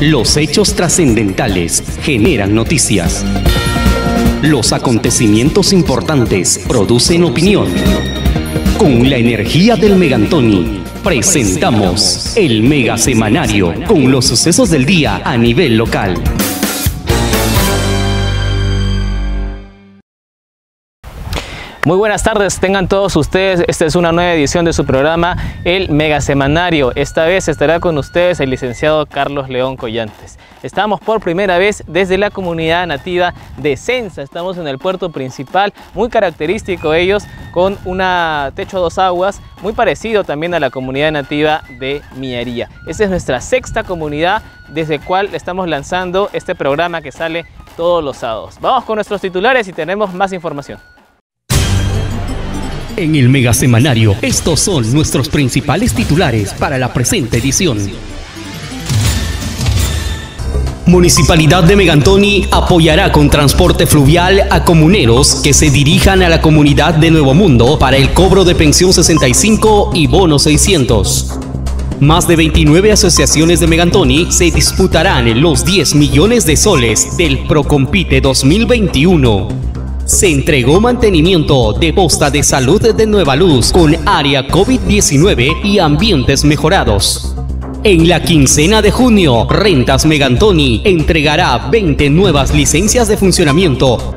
Los hechos trascendentales generan noticias. Los acontecimientos importantes producen opinión. Con la energía del Megantoni, presentamos el Mega Semanario con los sucesos del día a nivel local. Muy buenas tardes, tengan todos ustedes. Esta es una nueva edición de su programa, el Mega Semanario. Esta vez estará con ustedes el licenciado Carlos León Collantes. Estamos por primera vez desde la comunidad nativa de Sensa. Estamos en el puerto principal, muy característico ellos, con un techo dos aguas, muy parecido también a la comunidad nativa de Minería. Esta es nuestra sexta comunidad desde cual estamos lanzando este programa que sale todos los sábados. Vamos con nuestros titulares y tenemos más información. En el Mega Semanario, estos son nuestros principales titulares para la presente edición. Municipalidad de Megantoni apoyará con transporte fluvial a comuneros que se dirijan a la comunidad de Nuevo Mundo para el cobro de pensión 65 y bono 600. Más de 29 asociaciones de Megantoni se disputarán los 10 millones de soles del Procompite 2021 se entregó mantenimiento de posta de salud de Nueva Luz con área COVID-19 y ambientes mejorados. En la quincena de junio, Rentas Megantoni entregará 20 nuevas licencias de funcionamiento.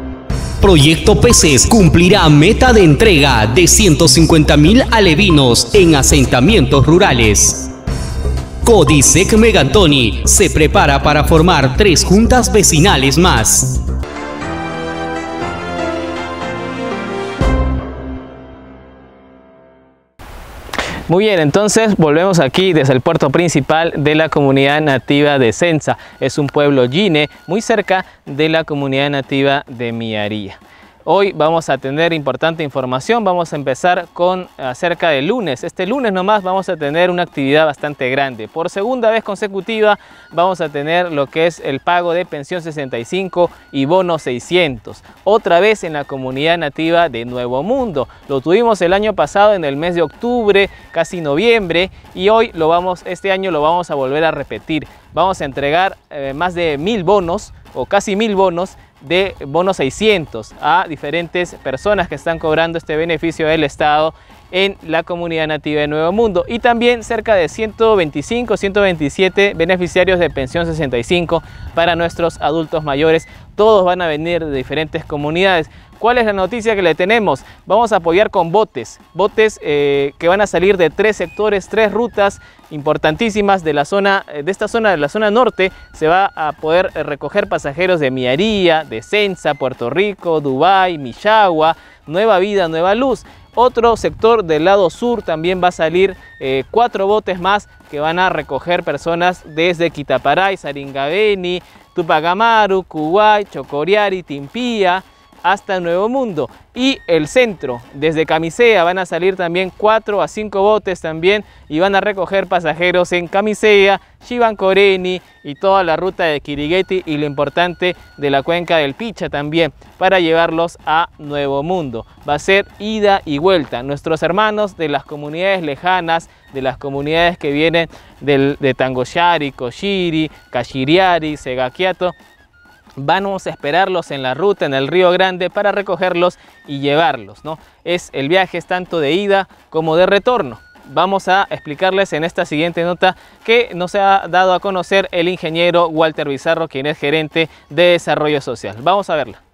Proyecto Peces cumplirá meta de entrega de 150.000 alevinos en asentamientos rurales. Codisec Megantoni se prepara para formar tres juntas vecinales más. Muy bien, entonces volvemos aquí desde el puerto principal de la comunidad nativa de Sensa. Es un pueblo Yine muy cerca de la comunidad nativa de Miaría. Hoy vamos a tener importante información, vamos a empezar con acerca del lunes. Este lunes nomás vamos a tener una actividad bastante grande. Por segunda vez consecutiva vamos a tener lo que es el pago de pensión 65 y bono 600. Otra vez en la comunidad nativa de Nuevo Mundo. Lo tuvimos el año pasado en el mes de octubre, casi noviembre y hoy lo vamos, este año lo vamos a volver a repetir. Vamos a entregar eh, más de mil bonos o casi mil bonos de bono 600 a diferentes personas que están cobrando este beneficio del Estado en la comunidad nativa de Nuevo Mundo y también cerca de 125, 127 beneficiarios de pensión 65 para nuestros adultos mayores. Todos van a venir de diferentes comunidades. ¿Cuál es la noticia que le tenemos? Vamos a apoyar con botes, botes eh, que van a salir de tres sectores, tres rutas importantísimas de la zona, eh, de esta zona, de la zona norte, se va a poder eh, recoger pasajeros de Miaría, de Puerto Rico, Dubái, Michagua, Nueva Vida, Nueva Luz. Otro sector del lado sur también va a salir cuatro botes más que van a recoger personas desde Quitaparay, Saringabeni, Tupagamaru, Kuwait, Chocoriari, Timpía, hasta Nuevo Mundo. Y el centro, desde Camisea, van a salir también 4 a 5 botes también y van a recoger pasajeros en Camisea, Chivancoreni y toda la ruta de Kirigueti y lo importante de la cuenca del Picha también para llevarlos a Nuevo Mundo. Va a ser ida y vuelta. Nuestros hermanos de las comunidades lejanas, de las comunidades que vienen del, de Tangoyari, Koshiri, Kashiriari, Segaquiato, vamos a esperarlos en la ruta, en el Río Grande, para recogerlos y llevarlos. ¿no? Es, el viaje es tanto de ida como de retorno. Vamos a explicarles en esta siguiente nota que nos ha dado a conocer el ingeniero Walter Bizarro, quien es gerente de desarrollo social. Vamos a verla.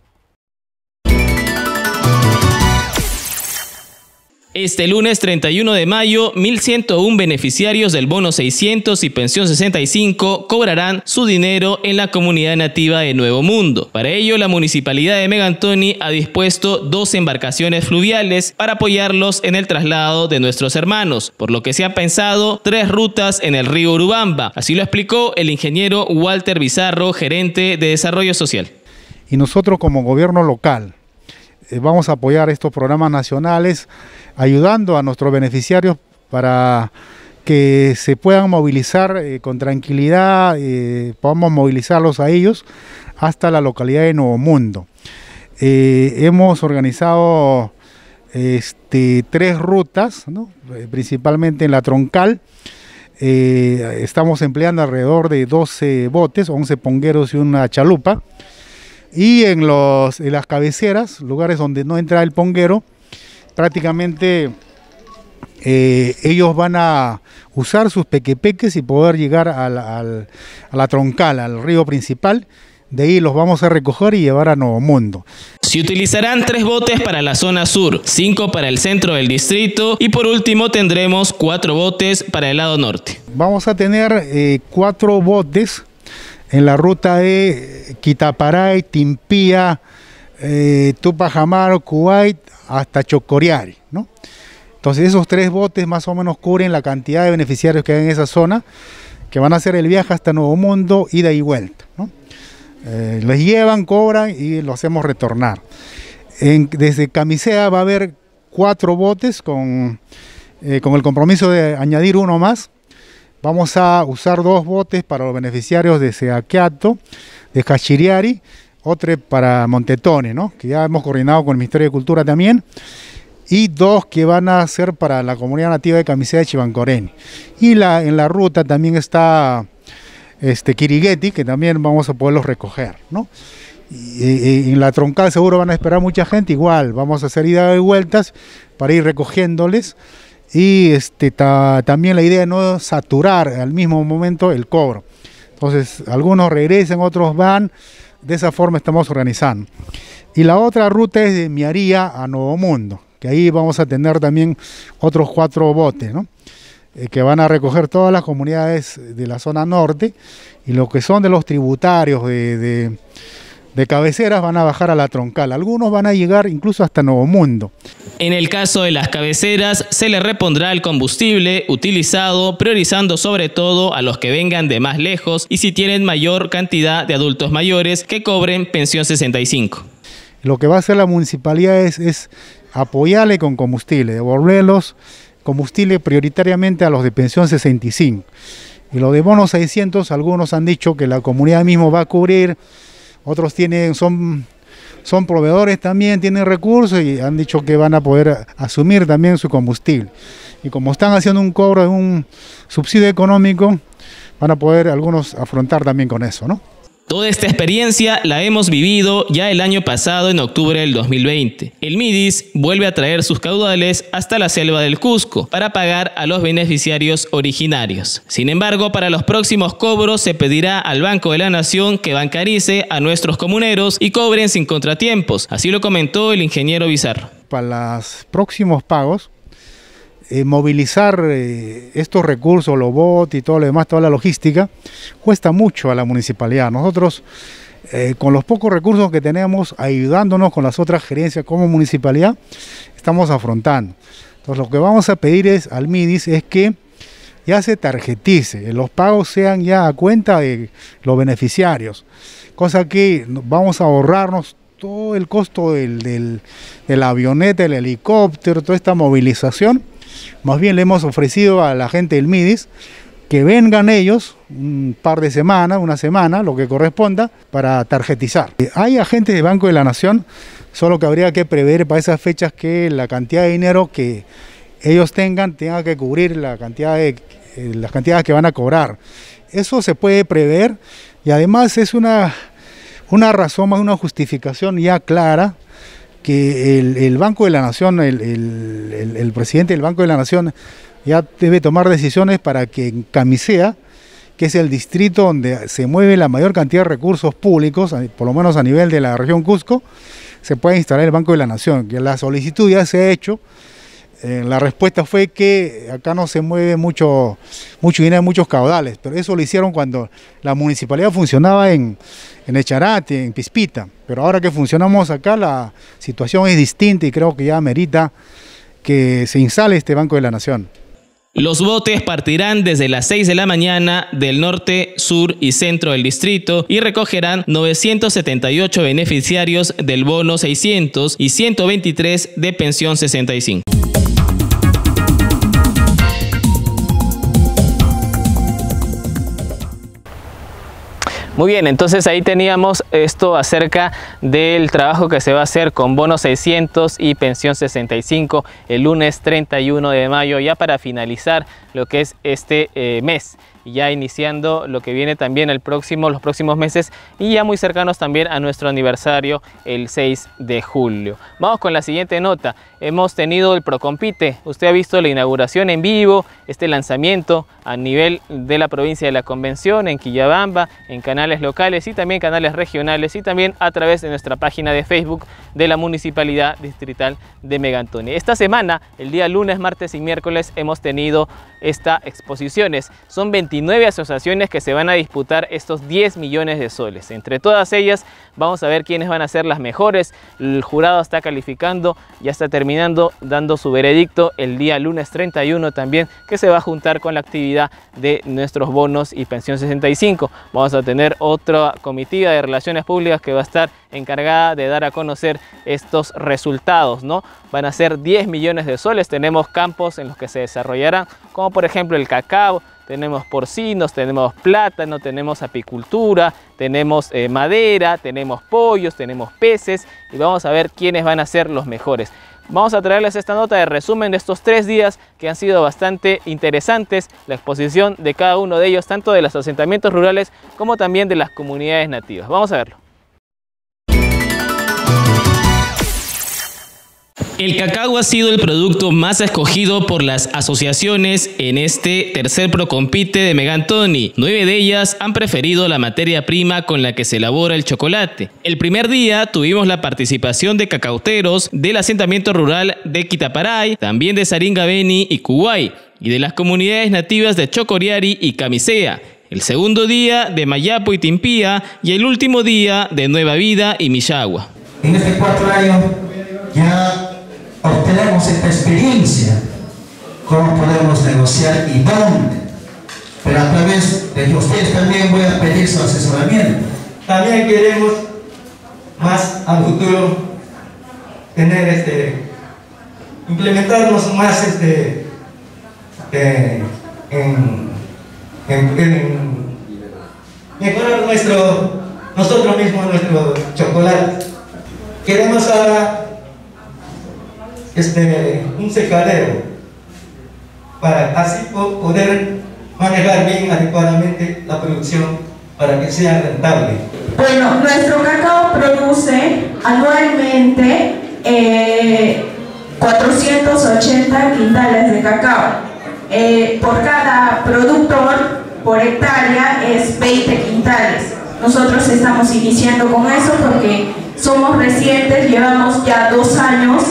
Este lunes 31 de mayo, 1.101 beneficiarios del bono 600 y pensión 65 cobrarán su dinero en la comunidad nativa de Nuevo Mundo. Para ello, la municipalidad de Megantoni ha dispuesto dos embarcaciones fluviales para apoyarlos en el traslado de nuestros hermanos, por lo que se han pensado tres rutas en el río Urubamba. Así lo explicó el ingeniero Walter Bizarro, gerente de Desarrollo Social. Y nosotros como gobierno local vamos a apoyar estos programas nacionales ayudando a nuestros beneficiarios para que se puedan movilizar eh, con tranquilidad, eh, podamos movilizarlos a ellos hasta la localidad de Nuevo Mundo. Eh, hemos organizado este, tres rutas, principalmente en la troncal, eh, estamos empleando alrededor de 12 botes, 11 pongueros y una chalupa. Y en, los, en las cabeceras, lugares donde no entra el ponguero, prácticamente eh, ellos van a usar sus pequepeques y poder llegar a la troncal, al río principal. De ahí los vamos a recoger y llevar a Nuevo Mundo. Se utilizarán tres botes para la zona sur, cinco para el centro del distrito y por último tendremos cuatro botes para el lado norte. Vamos a tener eh, cuatro botes en la ruta de Quitaparay, Timpía, eh, Tupajamar, Kuwait hasta Chocoriari. ¿no? Entonces esos tres botes más o menos cubren la cantidad de beneficiarios que hay en esa zona que van a hacer el viaje hasta Nuevo Mundo, ida y vuelta. Eh, les llevan, cobran y lo hacemos retornar. desde Camisea va a haber cuatro botes con, eh, con el compromiso de añadir uno más. Vamos a usar dos botes para los beneficiarios de Seaquiato, de Cachiriari, otro para Montetone, ¿no? que ya hemos coordinado con el Ministerio de Cultura también, y dos que van a ser para la comunidad nativa de Camisea de Chivancoreni. Y la, en la ruta también está este, Kirigueti, que también vamos a poderlos recoger, ¿no? Y, en la troncal seguro van a esperar mucha gente, igual vamos a hacer ida y vueltas para ir recogiéndoles y este, también la idea de no saturar al mismo momento el cobro. Entonces, algunos regresen, otros van, de esa forma estamos organizando. Y la otra ruta es de Miaría a Nuevo Mundo, que ahí vamos a tener también otros cuatro botes, ¿no? Eh, que van a recoger todas las comunidades de la zona norte y lo que son de los tributarios de, cabeceras van a bajar a la troncal. Algunos van a llegar incluso hasta Nuevo Mundo. En el caso de las cabeceras, se les repondrá el combustible utilizado, priorizando sobre todo a los que vengan de más lejos y si tienen mayor cantidad de adultos mayores que cobren pensión 65. Lo que va a hacer la municipalidad es, es apoyarle con combustible, devolverlos combustible prioritariamente a los de pensión 65. Y los de bonos 600, algunos han dicho que la comunidad mismo va a cubrir, otros tienen, son, son proveedores también, tienen recursos y han dicho que van a poder asumir también su combustible. Y como están haciendo un cobro de un subsidio económico, van a poder algunos afrontar también con eso, ¿no? Toda esta experiencia la hemos vivido ya el año pasado en octubre del 2020. El MIDIS vuelve a traer sus caudales hasta la selva del Cusco para pagar a los beneficiarios originarios. Sin embargo, para los próximos cobros se pedirá al Banco de la Nación que bancarice a nuestros comuneros y cobren sin contratiempos. Así lo comentó el ingeniero Bizarro. Para los próximos pagos eh, movilizar eh, estos recursos, los bots y todo lo demás, toda la logística, cuesta mucho a la municipalidad. Nosotros, eh, con los pocos recursos que tenemos, ayudándonos con las otras gerencias como municipalidad, estamos afrontando. Entonces, lo que vamos a pedir es al MIDIS es que ya se tarjetice, los pagos sean ya a cuenta de los beneficiarios, cosa que vamos a ahorrarnos todo el costo del, del, de la avioneta, el helicóptero, toda esta movilización más bien le hemos ofrecido a la gente del MIDIS que vengan ellos un par de semanas, una semana, lo que corresponda, para tarjetizar. Hay agentes de Banco de la Nación, solo que habría que prever para esas fechas que la cantidad de dinero que ellos tengan tenga que cubrir la cantidad de, eh, las cantidades que van a cobrar. Eso se puede prever y además es una, una razón más, una justificación ya clara que el, Banco de la Nación, el, presidente del Banco de la Nación ya debe tomar decisiones para que en Camisea, que es el distrito donde se mueve la mayor cantidad de recursos públicos, por lo menos a nivel de la región Cusco, se pueda instalar el Banco de la Nación, que la solicitud ya se ha hecho, eh, la respuesta fue que acá no se mueve mucho, mucho dinero, muchos caudales, pero eso lo hicieron cuando la municipalidad funcionaba en, en Echarate, en Pispita. Pero ahora que funcionamos acá, la situación es distinta y creo que ya merita que se instale este Banco de la Nación. Los botes partirán desde las 6 de la mañana del norte, sur y centro del distrito y recogerán 978 beneficiarios del bono 600 y 123 de pensión 65. Muy bien, entonces ahí teníamos esto acerca del trabajo que se va a hacer con bono 600 y pensión 65 el lunes 31 de mayo ya para finalizar lo que es este eh, mes ya iniciando lo que viene también el próximo, los próximos meses y ya muy cercanos también a nuestro aniversario el 6 de julio. Vamos con la siguiente nota. Hemos tenido el Procompite. Usted ha visto la inauguración en vivo, este lanzamiento a nivel de la provincia de la Convención, en Quillabamba, en canales locales y también canales regionales y también a través de nuestra página de Facebook de la Municipalidad Distrital de Megantoni. Esta semana, el día lunes, martes y miércoles, hemos tenido estas exposiciones. Son 29 asociaciones que se van a disputar estos 10 millones de soles. Entre todas ellas vamos a ver quiénes van a ser las mejores. El jurado está calificando, ya está terminando, dando su veredicto el día lunes 31 también, que se va a juntar con la actividad de nuestros bonos y pensión 65. Vamos a tener otra comitiva de relaciones públicas que va a estar encargada de dar a conocer estos resultados. ¿no? Van a ser 10 millones de soles, tenemos campos en los que se desarrollarán, como por ejemplo el cacao, tenemos porcinos, tenemos plátano, tenemos apicultura, tenemos eh, madera, tenemos pollos, tenemos peces y vamos a ver quiénes van a ser los mejores. Vamos a traerles esta nota de resumen de estos tres días que han sido bastante interesantes, la exposición de cada uno de ellos, tanto de los asentamientos rurales como también de las comunidades nativas. Vamos a verlo. El cacao ha sido el producto más escogido por las asociaciones en este tercer Procompite de Megantoni. Nueve de ellas han preferido la materia prima con la que se elabora el chocolate. El primer día tuvimos la participación de cacauteros del asentamiento rural de Quitaparay, también de Saringabeni y Kuwai, y de las comunidades nativas de Chocoriari y Camisea. El segundo día de Mayapo y Timpía y el último día de Nueva Vida y Mishagua. En este cuatro años ya obtenemos esta experiencia, cómo podemos negociar y dónde. Pero a través de ustedes también voy a pedir su asesoramiento. También queremos más a futuro tener este, implementarnos más este, eh, en, en, mejorar nuestro, nosotros mismos nuestro chocolate. Queremos ahora este, un secadero para así poder manejar bien adecuadamente la producción para que sea rentable. Bueno, nuestro cacao produce anualmente 480 eh, quintales de cacao. Eh, por cada productor, por hectárea, es 20 quintales. Nosotros estamos iniciando con eso porque somos recientes, llevamos ya dos años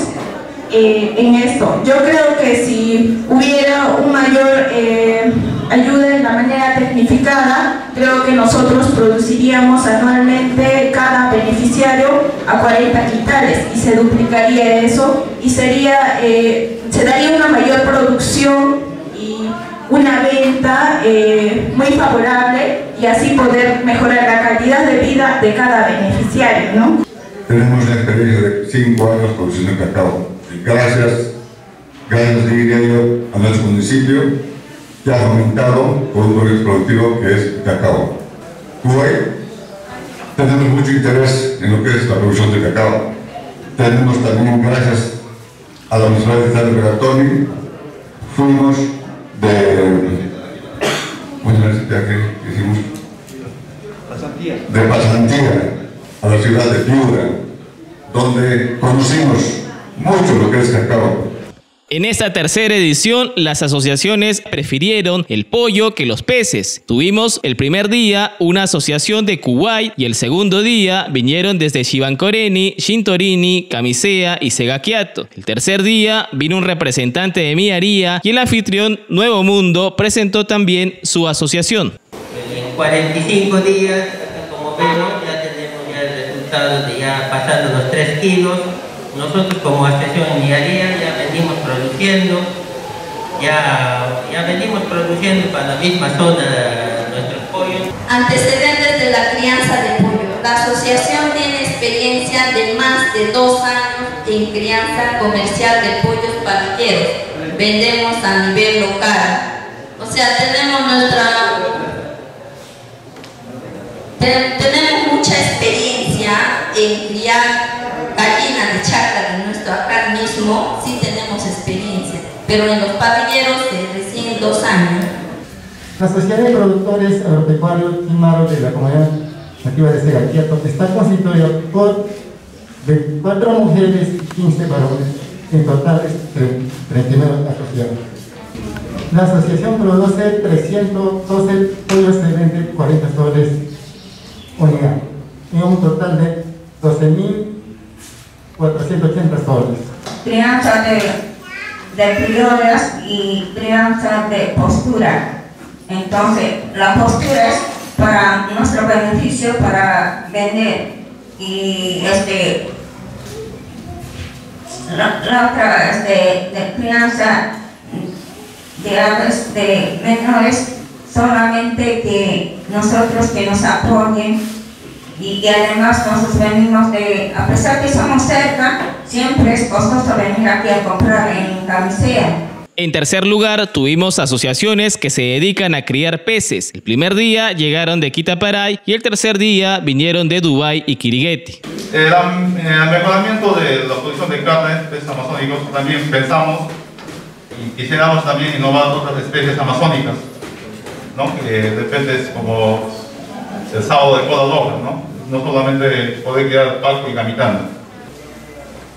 eh, en esto. Yo creo que si hubiera un mayor eh, ayuda en la manera tecnificada, creo que nosotros produciríamos anualmente cada beneficiario a 40 quintales y se duplicaría eso y sería, eh, se daría una mayor producción y una venta muy favorable y así poder mejorar la calidad de vida de cada beneficiario. ¿no? Tenemos una experiencia de 5 años produciendo cacao gracias, gracias yo, a nuestro municipio, que ha aumentado por un proyecto productivo que es cacao. Hoy tenemos mucho interés en lo que es la producción de cacao. Tenemos también, gracias a la Universidad de Beratoni, fuimos de... que hicimos? De pasantía a la ciudad de Piura, donde conocimos mucho lo que es cacao. En esta tercera edición, las asociaciones prefirieron el pollo que los peces. Tuvimos el primer día una asociación de Kuwait y el segundo día vinieron desde Shivankoreni, Shintorini, Camisea y Segaquiato. El tercer día vino un representante de Miaría y el anfitrión Nuevo Mundo presentó también su asociación. En 45 días, como vemos, ya tenemos ya el resultado de ya pasando los 3 kilos nosotros como asociación Miaría ya venimos produciendo, ya, ya venimos produciendo para la misma zona nuestros pollos. Antecedentes de la crianza de pollo. La asociación tiene experiencia de más de dos años en crianza comercial de pollos parqueros. Vendemos a nivel local. O sea, tenemos nuestra... Tenemos mucha experiencia en criar chacra de nuestro acá mismo, sí tenemos experiencia, pero en los pabilleros de recién dos años. La Sociedad de Productores Agropecuarios Maro de la Comunidad Nativa de Segaquiato está constituida por 24 mujeres y 15 varones, en total 39 asociados. La asociación produce 312 pollos de 20 40 soles unidad, en un total de 12.480 soles. Crianza de, de y crianza de postura. Entonces, la postura es para nuestro beneficio, para vender. Y este, la, la otra es de, de crianza de aves de menores, solamente que nosotros que nos apoyen y que además nosotros venimos de, a pesar que somos cerca, siempre es costoso venir aquí a comprar en Camisea. En tercer lugar, tuvimos asociaciones que se dedican a criar peces. El primer día llegaron de Quitaparay y el tercer día vinieron de Dubái y Kirigueti. El, el mejoramiento de la producción de carne, peces amazónicos, también pensamos y quisiéramos también innovar otras especies amazónicas, ¿no? que de repente es como el sábado de cola doble, ¿no? No solamente poder criar palco y gamitana.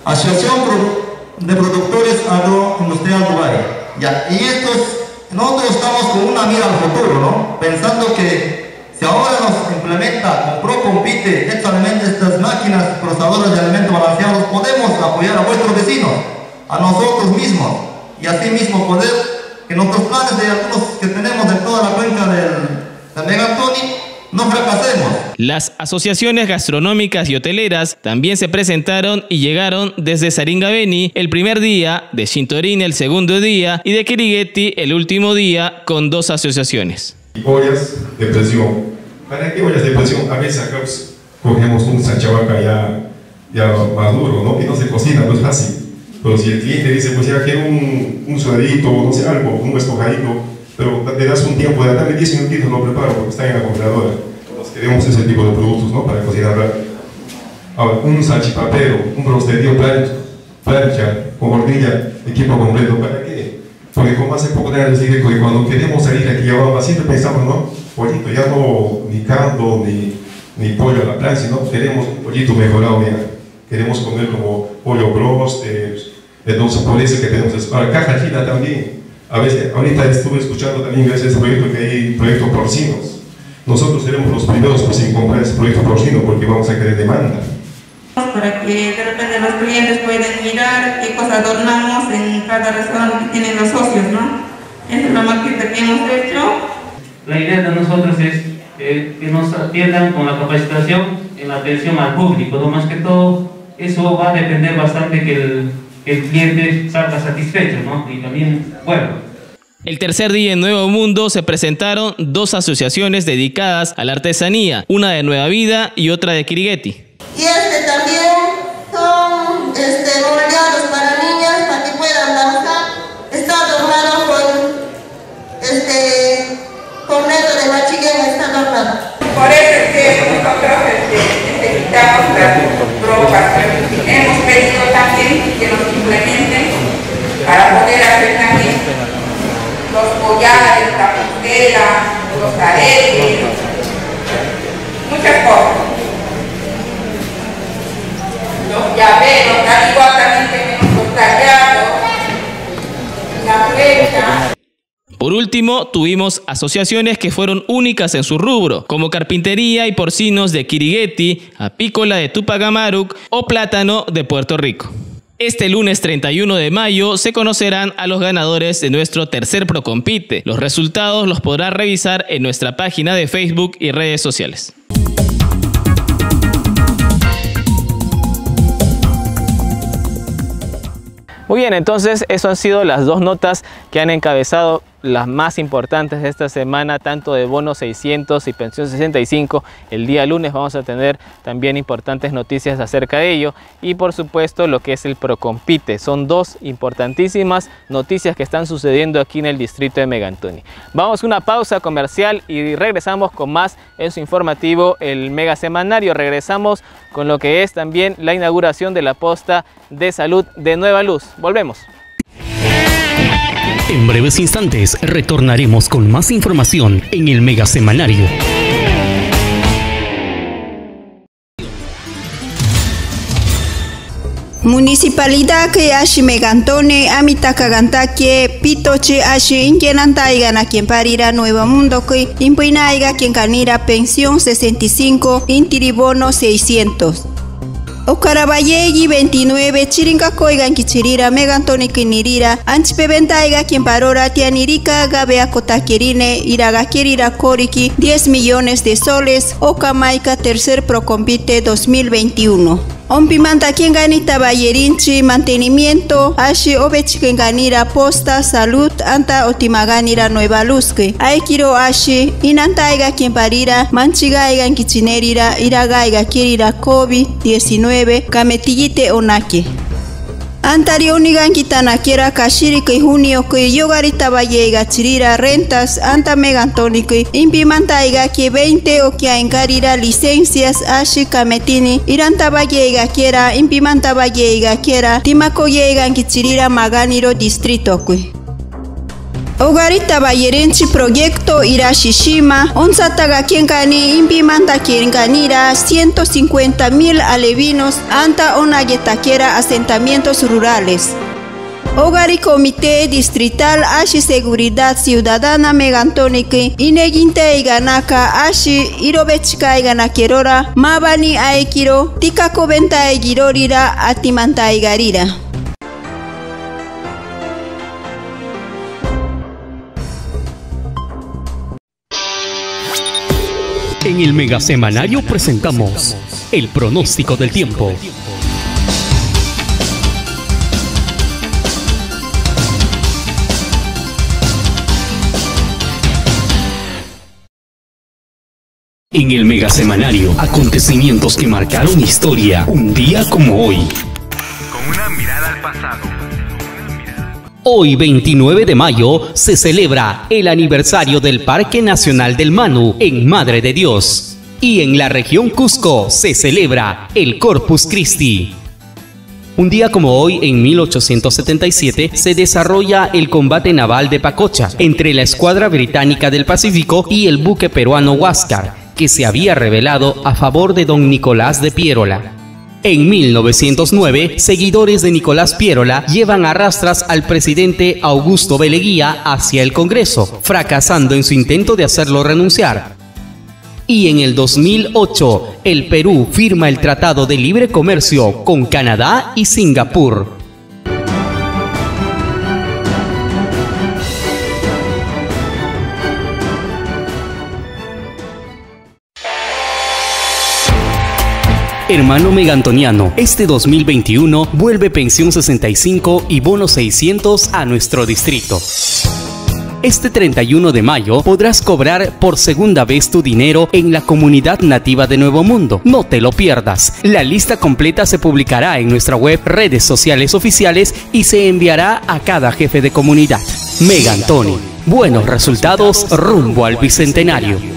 Asociación de Productores Agroindustrial Dubai. Ya, y estos, nosotros estamos con una mira al futuro, ¿no? Pensando que si ahora nos implementa, compró, compite estas máquinas procesadoras de alimentos balanceados, podemos apoyar a vuestros vecinos, a nosotros mismos, y así mismo poder que nuestros planes de algunos que tenemos de toda la cuenca del, del Megatoni no fracasemos. Las asociaciones gastronómicas y hoteleras también se presentaron y llegaron desde Saringabeni el primer día, de Shintorin el segundo día y de Kirigeti el último día con dos asociaciones. Ollas de presión. ¿Para qué ollas de presión? A veces acá pues, cogemos un sanchabaca ya, ya maduro, ¿no? que no se cocina, no es fácil. Pero si el cliente dice, pues ya quiero un, un suadito, no sé, algo, un escojadito, pero te das un tiempo, de dame 10 minutitos, lo preparo porque está en la congeladora. Nos queremos ese tipo de productos, ¿no? Para cocinar. Ahora, un salchipapero, un rosterío plancha, plancha con gordilla, equipo completo, ¿para qué? Porque como hace poco les dije que cuando queremos salir aquí a siempre pensamos, ¿no? Pollito, ya no ni caldo, ni, ni pollo a la plancha, sino queremos un pollito mejorado, mira. Queremos comer como pollo bros, eh, entonces por eso que tenemos, ahora caja china también a veces, ahorita estuve escuchando también gracias a ese proyecto que hay proyectos porcinos. Nosotros seremos los primeros pues, en comprar ese proyecto porcino porque vamos a querer demanda. Para que de repente los clientes puedan mirar qué cosas adornamos en cada restaurante que tienen los socios, ¿no? Esa es la maqueta que hemos hecho. La idea de nosotros es eh, que nos atiendan con la capacitación en la atención al público, ¿no? Más que todo, eso va a depender bastante que el, que el cliente salga satisfecho, ¿no? Y también, bueno, el tercer día en Nuevo Mundo se presentaron dos asociaciones dedicadas a la artesanía, una de Nueva Vida y otra de Kirigueti. Y este también son este, moldeados para niñas para que puedan danzar. Está adornado con este con neto de machiguén, está adornado. Por eso es que nosotros este, necesitamos las brochas. Hemos pedido también que nos implementen para poder hacer también los collares, la pulsera, los aretes, muchas cosas. Los llaveros, al igual también tenemos los tallados, la flecha. Por último, tuvimos asociaciones que fueron únicas en su rubro, como Carpintería y Porcinos de Kirigueti, Apícola de Tupagamaruk o Plátano de Puerto Rico. Este lunes 31 de mayo se conocerán a los ganadores de nuestro tercer Procompite. Los resultados los podrá revisar en nuestra página de Facebook y redes sociales. Muy bien, entonces eso han sido las dos notas que han encabezado las más importantes de esta semana, tanto de bono 600 y pensión 65. El día lunes vamos a tener también importantes noticias acerca de ello y por supuesto lo que es el Procompite. Son dos importantísimas noticias que están sucediendo aquí en el distrito de Megantoni. Vamos a una pausa comercial y regresamos con más en su informativo el Mega Semanario. Regresamos con lo que es también la inauguración de la posta de salud de Nueva Luz. Volvemos. En breves instantes retornaremos con más información en el Mega Semanario. Municipalidad que ashi megantone amitaka que pitoche ashi inkenantaiga na quien parira Nuevo Mundo que impuinaiga quien canira pensión 65 intiribono 600. Okarabayegi 29 chiringa koigan kichirira megantoni kinirira anchipeventaiga quien parora tianirika gabea kotakirine iraga kirira koriki 10 millones de soles Okamaika tercer procompite 2021. Ompimanta ganita bayerinchi mantenimiento ashi ganira posta salud anta otimaganira nueva luzque. Aikiro ashi inantaiga parira manchigaiga kichinerira iragaiga kirira COVID-19 kametillite onake. Antario unigan kitana kiera kashiri que junio que yogarita valle chirira rentas anta megantoni que impimanta iga que 20 o que encarira licencias ashi kametini iranta valle quiera impimanta valle quiera timako yegan kichirira maganiro distrito que Ogarita bayerenchi proyecto Irashishima, onsataga kienkani impimanta kienkanira 150 mil alevinos anta onaguetaquera asentamientos rurales. Ogari Comité Distrital Ashi Seguridad Ciudadana Megantonike Ineginte Iganaka Ashi Irobechika Iganakerora Mabani Aekiro Tikako Venta Atimanta Igarira. En el Mega Semanario presentamos el pronóstico del tiempo. En el Mega Semanario, acontecimientos que marcaron historia, un día como hoy. Con una mirada al pasado Hoy, 29 de mayo, se celebra el aniversario del Parque Nacional del Manu en Madre de Dios. Y en la región Cusco se celebra el Corpus Christi. Un día como hoy, en 1877, se desarrolla el combate naval de Pacocha entre la escuadra británica del Pacífico y el buque peruano Huáscar, que se había rebelado a favor de don Nicolás de Piérola. En 1909, seguidores de Nicolás Piérola llevan a rastras al presidente Augusto Beleguía hacia el Congreso, fracasando en su intento de hacerlo renunciar. Y en el 2008, el Perú firma el Tratado de Libre Comercio con Canadá y Singapur. Hermano Megantoniano, este 2021 vuelve pensión 65 y bono 600 a nuestro distrito. Este 31 de mayo podrás cobrar por segunda vez tu dinero en la comunidad nativa de Nuevo Mundo. No te lo pierdas. La lista completa se publicará en nuestra web, redes sociales oficiales y se enviará a cada jefe de comunidad. Megantoni. Buenos resultados rumbo al bicentenario.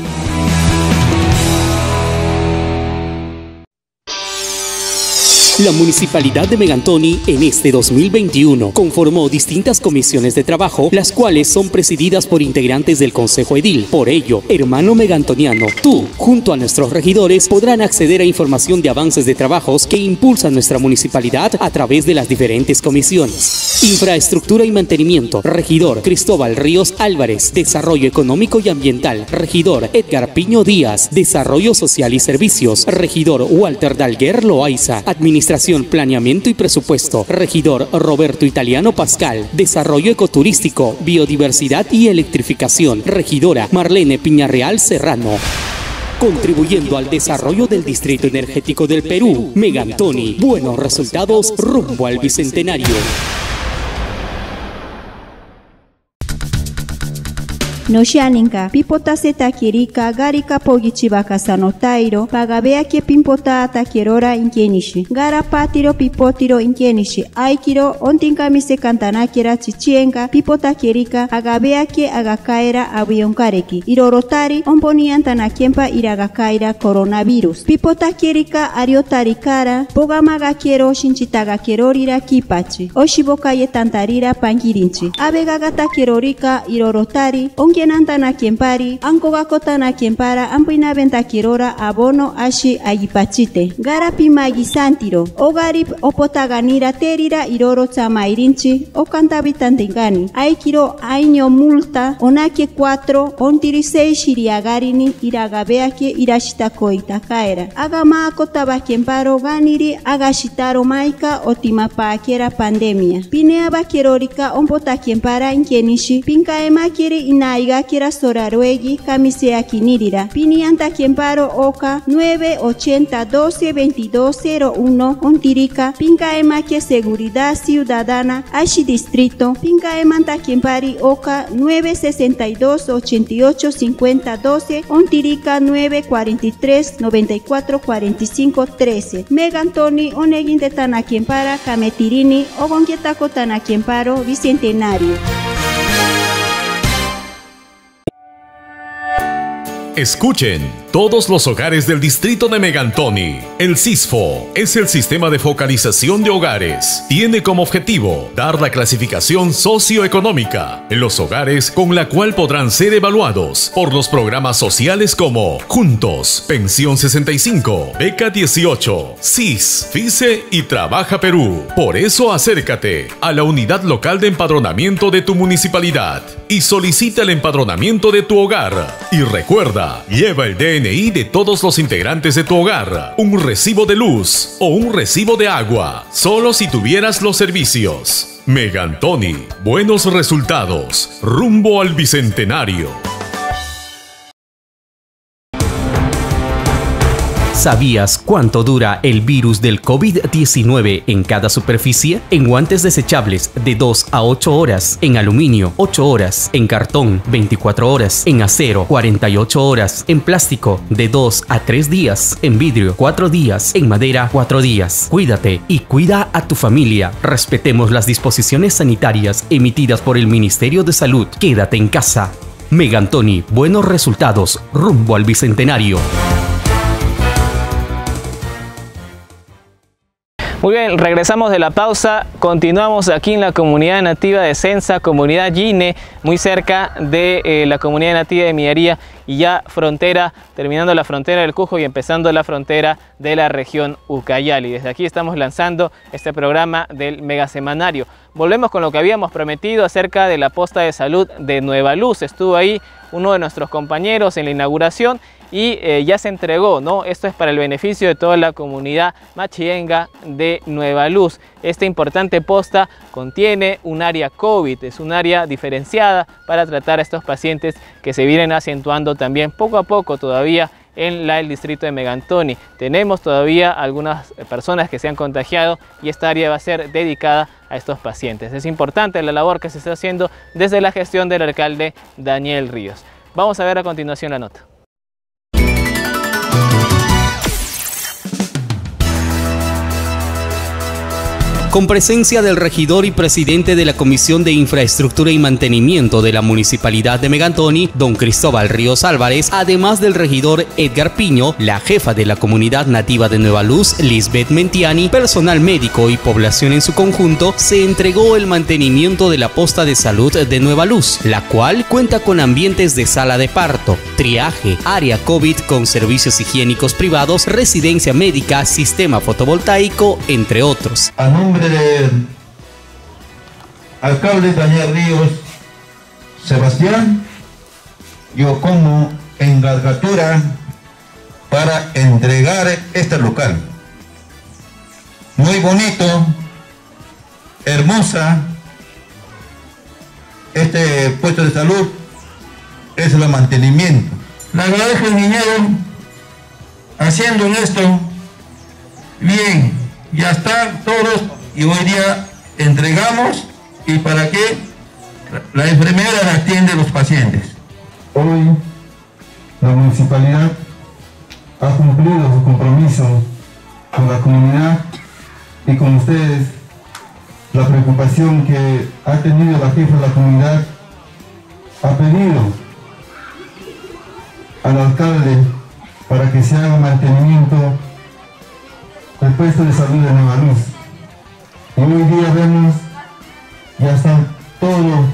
La Municipalidad de Megantoni en este 2021 conformó distintas comisiones de trabajo, las cuales son presididas por integrantes del Consejo Edil. Por ello, hermano megantoniano, tú, junto a nuestros regidores, podrán acceder a información de avances de trabajos que impulsa nuestra municipalidad a través de las diferentes comisiones. Infraestructura y mantenimiento, regidor Cristóbal Ríos Álvarez, Desarrollo Económico y Ambiental, regidor Edgar Piño Díaz, Desarrollo Social y Servicios, regidor Walter Dalguer Loaiza, Administración Administración, Planeamiento y Presupuesto, Regidor Roberto Italiano Pascal, Desarrollo Ecoturístico, Biodiversidad y Electrificación, Regidora Marlene Piñarreal Serrano contribuyendo al desarrollo del Distrito Energético del Perú. Megantoni, buenos resultados rumbo al Bicentenario. Noshaninka pipotasetakirika garika pogichivakasanotairo pagabeakepinpota takerora inkenishi gara patiro pipotiro inkenishi aikiro ontinkamisekantanakera chichienka pipotakirika agabeake agakaera avionkareki irorotari omponiantanakempa iragakaira coronavirus. Pipotakerika ariotarikara pogamagakero shinchitagakerorira kipachi. Oshivokayetantarira pankirinchi abegagatakerorika irorotari onki onkienantana kiempari, ankogakotana kiempara, ampuina venta kirora abono ashi agipachite. Gara pimagisantiro, ogarip opotaganira terira iroro chamairinchi, okantabitandingani. Aikiro año multa, onake 4, ontiri 6 shiriagarini iragabeake irashitakoita kaera. Agama akotaba kiemparo ganiri agashitaro maika otimapakera pandemia. Pinea bakerorika ompota kiempara inkenishi, pinka emakiri inaigakira soraruegi kamisea kinirira. Pinianta kiemparo oka 980 12 22 01 ontirika, pinka emake seguridad ciudadana ashi distrito, pinka emanta kiempari oka 962 88 50 12 ontirika 943 94 45 13. Megantoni oneginte tanakiempara kametirini ogonquietako tanakiemparo bicentenario. Escuchen, todos los hogares del distrito de Megantoni. El CISFO es el sistema de focalización de hogares. Tiene como objetivo dar la clasificación socioeconómica en los hogares con la cual podrán ser evaluados por los programas sociales como Juntos, Pensión 65, Beca 18, CIS, FICE y Trabaja Perú. Por eso acércate a la unidad local de empadronamiento de tu municipalidad y solicita el empadronamiento de tu hogar. Y recuerda, lleva el DNI de todos los integrantes de tu hogar, un recibo de luz o un recibo de agua, solo si tuvieras los servicios. Megantoni, buenos resultados, rumbo al bicentenario. ¿Sabías cuánto dura el virus del COVID-19 en cada superficie? En guantes desechables de 2 a 8 horas, en aluminio 8 horas, en cartón 24 horas, en acero 48 horas, en plástico de 2 a 3 días, en vidrio 4 días, en madera 4 días. Cuídate y cuida a tu familia. Respetemos las disposiciones sanitarias emitidas por el Ministerio de Salud. Quédate en casa. Megantoni, buenos resultados rumbo al bicentenario. Muy bien, regresamos de la pausa, continuamos aquí en la comunidad nativa de Sensa, comunidad Gine, muy cerca de eh, la comunidad nativa de Miaría y ya frontera, terminando la frontera del Cujo y empezando la frontera de la región Ucayali. Desde aquí estamos lanzando este programa del Megasemanario. Volvemos con lo que habíamos prometido acerca de la posta de salud de Nueva Luz. Estuvo ahí uno de nuestros compañeros en la inauguración y eh, ya se entregó, ¿no? Esto es para el beneficio de toda la comunidad machienga de Nueva Luz. Esta importante posta contiene un área COVID, es un área diferenciada para tratar a estos pacientes que se vienen acentuando también poco a poco todavía en el distrito de Megantoni. Tenemos todavía algunas personas que se han contagiado y esta área va a ser dedicada a estos pacientes. Es importante la labor que se está haciendo desde la gestión del alcalde Daniel Ríos. Vamos a ver a continuación la nota. Con presencia del regidor y presidente de la Comisión de Infraestructura y Mantenimiento de la Municipalidad de Megantoni, don Cristóbal Ríos Álvarez, además del regidor Edgar Piño, la jefa de la comunidad nativa de Nueva Luz, Lisbeth Mentiani, personal médico y población en su conjunto, se entregó el mantenimiento de la posta de salud de Nueva Luz, la cual cuenta con ambientes de sala de parto, triaje, área COVID con servicios higiénicos privados, residencia médica, sistema fotovoltaico, entre otros. Del alcalde Daniel Ríos Sebastián, yo como engargatura para entregar este local. Muy bonito, hermosa. Este puesto de salud es el mantenimiento. Le agradezco el dinero haciendo esto bien. Ya están todos y hoy día entregamos y para que la enfermera atiende a los pacientes. hoy la municipalidad ha cumplido su compromiso con la comunidad y con ustedes, la preocupación que ha tenido la jefa de la comunidad, ha pedido al alcalde para que se haga mantenimiento del puesto de salud de Nueva Luz. Y hoy día vemos, ya está todo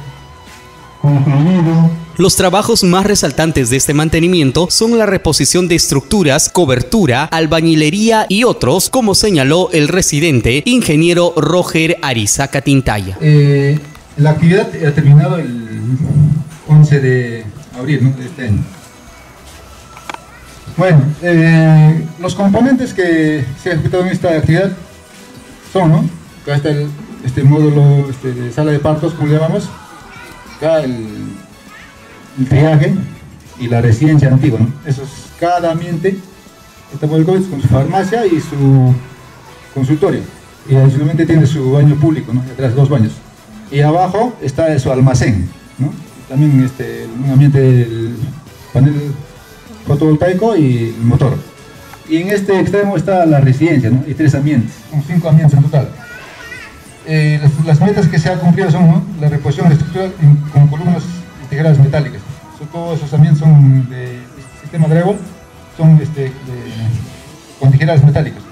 concluido, los trabajos más resaltantes de este mantenimiento son la reposición de estructuras, cobertura, albañilería y otros, como señaló el residente ingeniero Roger Arizaca Tintaya. Eh, la actividad ha terminado el 11 de abril de este año. Bueno, eh, los componentes que se han ejecutado en esta actividad son, ¿no? Acá está el, este módulo este, de sala de partos, como le llamamos. Acá el el triaje y la residencia antigua. ¿no? Eso es cada ambiente, está con su farmacia y su consultorio. Y adicionalmente tiene su baño público, ¿no? atrás dos baños. Y abajo está su almacén, ¿no? también este, un ambiente del panel fotovoltaico y el motor. Y en este extremo está la residencia, ¿no? y tres ambientes, son cinco ambientes en total. Eh, las, metas que se han cumplido son la reposición de estructura con columnas tijeras metálicas. todos esos también son de sistema Drego, son este, con tijeras metálicas.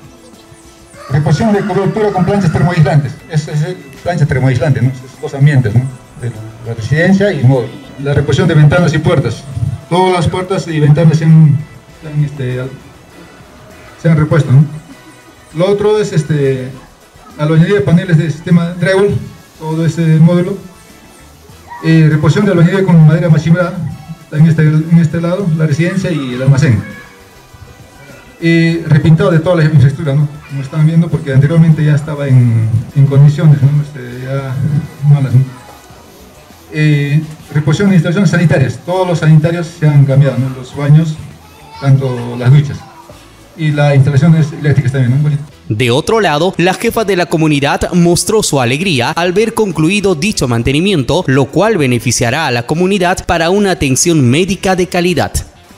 Reposición de cobertura con planchas termoaislantes. Es, es plancha termoaislante, ¿no? Dos ambientes, ¿no? De la residencia y. La reposición de ventanas y puertas. Todas las puertas y ventanas se han, este, se han repuesto, ¿no? Lo otro es este, albañilería de paneles de sistema Dremel, todo ese módulo eh, reposición de albañilería con madera machimbrada, en este, lado, la residencia y el almacén. Eh, repintado de toda la infraestructura, ¿no? como están viendo, porque anteriormente ya estaba en, en condiciones ¿no? Este, ya malas. Eh, reposición de instalaciones sanitarias, todos los sanitarios se han cambiado, ¿no? los baños, tanto las duchas y las instalaciones eléctricas también. ¿no? De otro lado, la jefa de la comunidad mostró su alegría al ver concluido dicho mantenimiento, lo cual beneficiará a la comunidad para una atención médica de calidad.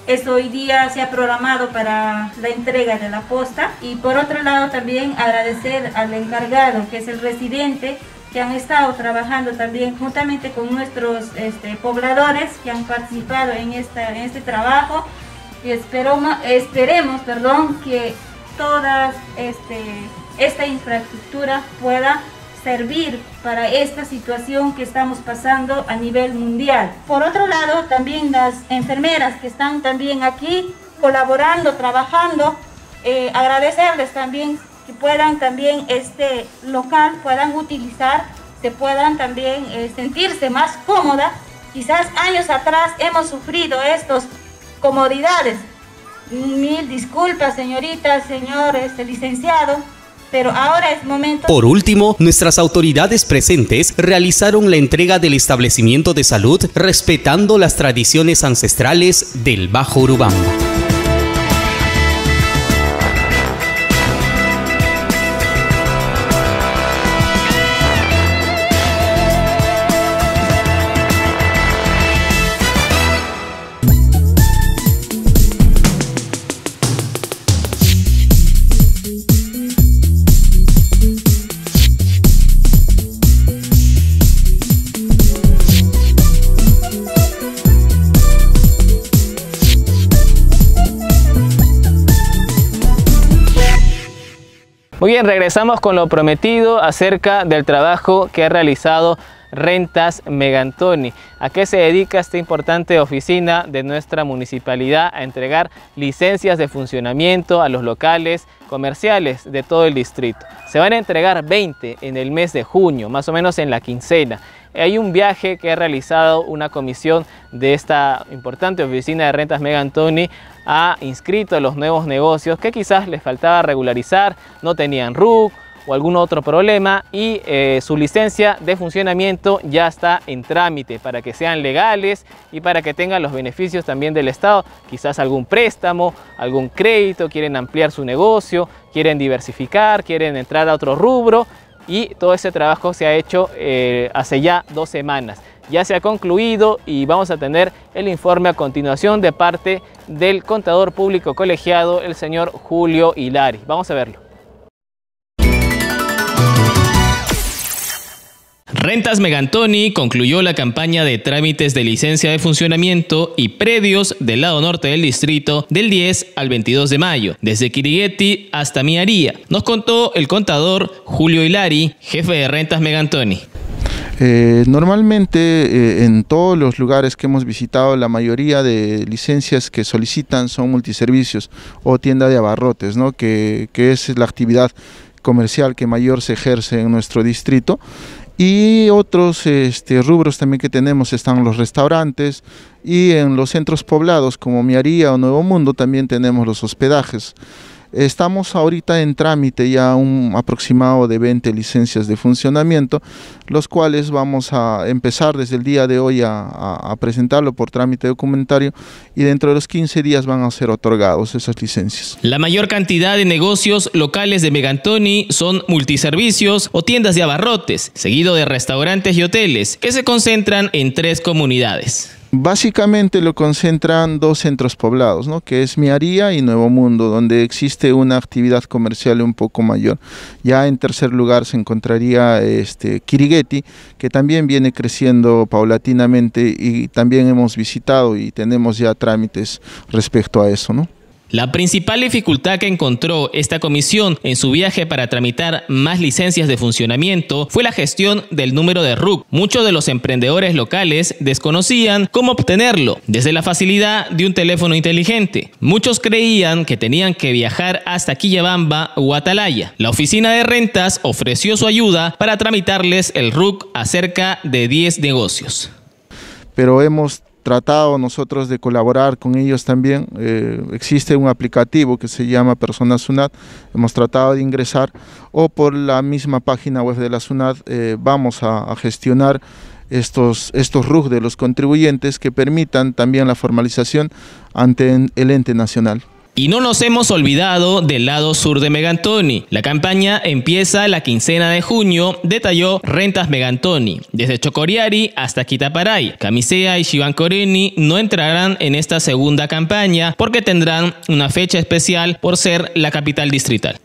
Esto hoy día se ha programado para la entrega de la posta y por otro lado también agradecer al encargado que es el residente que han estado trabajando también juntamente con nuestros este, pobladores que han participado en, esta, en este trabajo y esperemos perdón, que toda este, esta infraestructura pueda servir para esta situación que estamos pasando a nivel mundial. Por otro lado, también las enfermeras que están también aquí colaborando, trabajando, eh, agradecerles también que puedan también este local, puedan utilizar, se puedan también eh, sentirse más cómoda. Quizás años atrás hemos sufrido estas comodidades, Mil disculpas, señorita, señor este, licenciado, pero ahora es momento... Por último, nuestras autoridades presentes realizaron la entrega del establecimiento de salud respetando las tradiciones ancestrales del Bajo Urubamba. Muy bien, regresamos con lo prometido acerca del trabajo que ha realizado Rentas Megantoni. ¿A qué se dedica esta importante oficina de nuestra municipalidad? A entregar licencias de funcionamiento a los locales comerciales de todo el distrito. Se van a entregar 20 en el mes de junio, más o menos en la quincena. Hay un viaje que ha realizado una comisión de esta importante oficina de rentas Megantoni ha inscrito a los nuevos negocios que quizás les faltaba regularizar, no tenían RUC o algún otro problema y eh, su licencia de funcionamiento ya está en trámite para que sean legales y para que tengan los beneficios también del Estado, quizás algún préstamo, algún crédito, quieren ampliar su negocio, quieren diversificar, quieren entrar a otro rubro y todo ese trabajo se ha hecho eh, hace ya dos semanas. ya se ha concluido y vamos a tener el informe a continuación de parte del contador público colegiado, el señor Julio Hilari. Vamos a verlo. Rentas Megantoni concluyó la campaña de trámites de licencia de funcionamiento y predios del lado norte del distrito del 10 al 22 de mayo, desde Quirigueti hasta Miaría. Nos contó el contador Julio Hilari, jefe de Rentas Megantoni. Eh, normalmente eh, en todos los lugares que hemos visitado la mayoría de licencias que solicitan son multiservicios o tienda de abarrotes, ¿no? que, que es la actividad comercial que mayor se ejerce en nuestro distrito y otros este, rubros también que tenemos están los restaurantes y en los centros poblados como Miaría o Nuevo Mundo también tenemos los hospedajes. Estamos ahorita en trámite ya un aproximado de 20 licencias de funcionamiento, los cuales vamos a empezar desde el día de hoy a, presentarlo por trámite documentario y dentro de los 15 días van a ser otorgados esas licencias. La mayor cantidad de negocios locales de Megantoni son multiservicios o tiendas de abarrotes, seguido de restaurantes y hoteles, que se concentran en tres comunidades. Básicamente lo concentran dos centros poblados, ¿no? que es Miaría y Nuevo Mundo, donde existe una actividad comercial un poco mayor. Ya en tercer lugar se encontraría este, Kirigueti, que también viene creciendo paulatinamente y también hemos visitado y tenemos ya trámites respecto a eso. ¿no? La principal dificultad que encontró esta comisión en su viaje para tramitar más licencias de funcionamiento fue la gestión del número de RUC. Muchos de los emprendedores locales desconocían cómo obtenerlo, desde la facilidad de un teléfono inteligente. Muchos creían que tenían que viajar hasta Quillabamba o Atalaya. La oficina de rentas ofreció su ayuda para tramitarles el RUC a cerca de 10 negocios. Pero hemos tratado nosotros de colaborar con ellos también. Eh, existe un aplicativo que se llama Persona SUNAT, hemos tratado de ingresar o por la misma página web de la SUNAT eh, vamos a, gestionar estos, estos RUG de los contribuyentes que permitan también la formalización ante el ente nacional. Y no nos hemos olvidado del lado sur de Megantoni. La campaña empieza la quincena de junio, detalló Rentas Megantoni. Desde Chocoriari hasta Quitaparay, Camisea y Coreni no entrarán en esta segunda campaña porque tendrán una fecha especial por ser la capital distrital.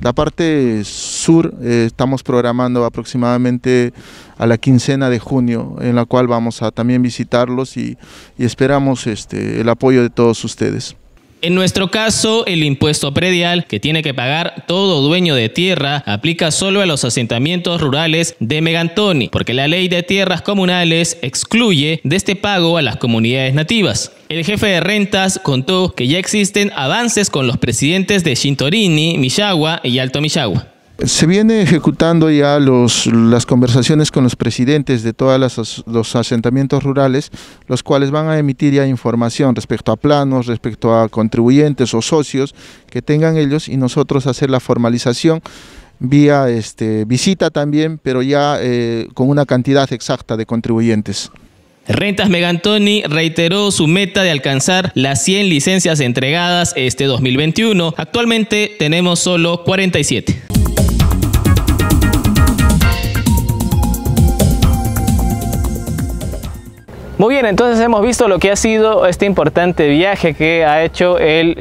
La parte sur eh, estamos programando aproximadamente a la quincena de junio, en la cual vamos a también visitarlos y, esperamos este, el apoyo de todos ustedes. En nuestro caso, el impuesto predial que tiene que pagar todo dueño de tierra aplica solo a los asentamientos rurales de Megantoni, porque la ley de tierras comunales excluye de este pago a las comunidades nativas. El jefe de rentas contó que ya existen avances con los presidentes de Shintorini, Mishagua y Alto Mishagua. Se viene ejecutando ya las conversaciones con los presidentes de todos los asentamientos rurales, los cuales van a emitir ya información respecto a planos, respecto a contribuyentes o socios que tengan ellos y nosotros hacer la formalización vía este, visita también, pero ya eh, con una cantidad exacta de contribuyentes. Rentas Megantoni reiteró su meta de alcanzar las 100 licencias entregadas este 2021. Actualmente tenemos solo 47. Muy bien, entonces hemos visto lo que ha sido este importante viaje que ha hecho el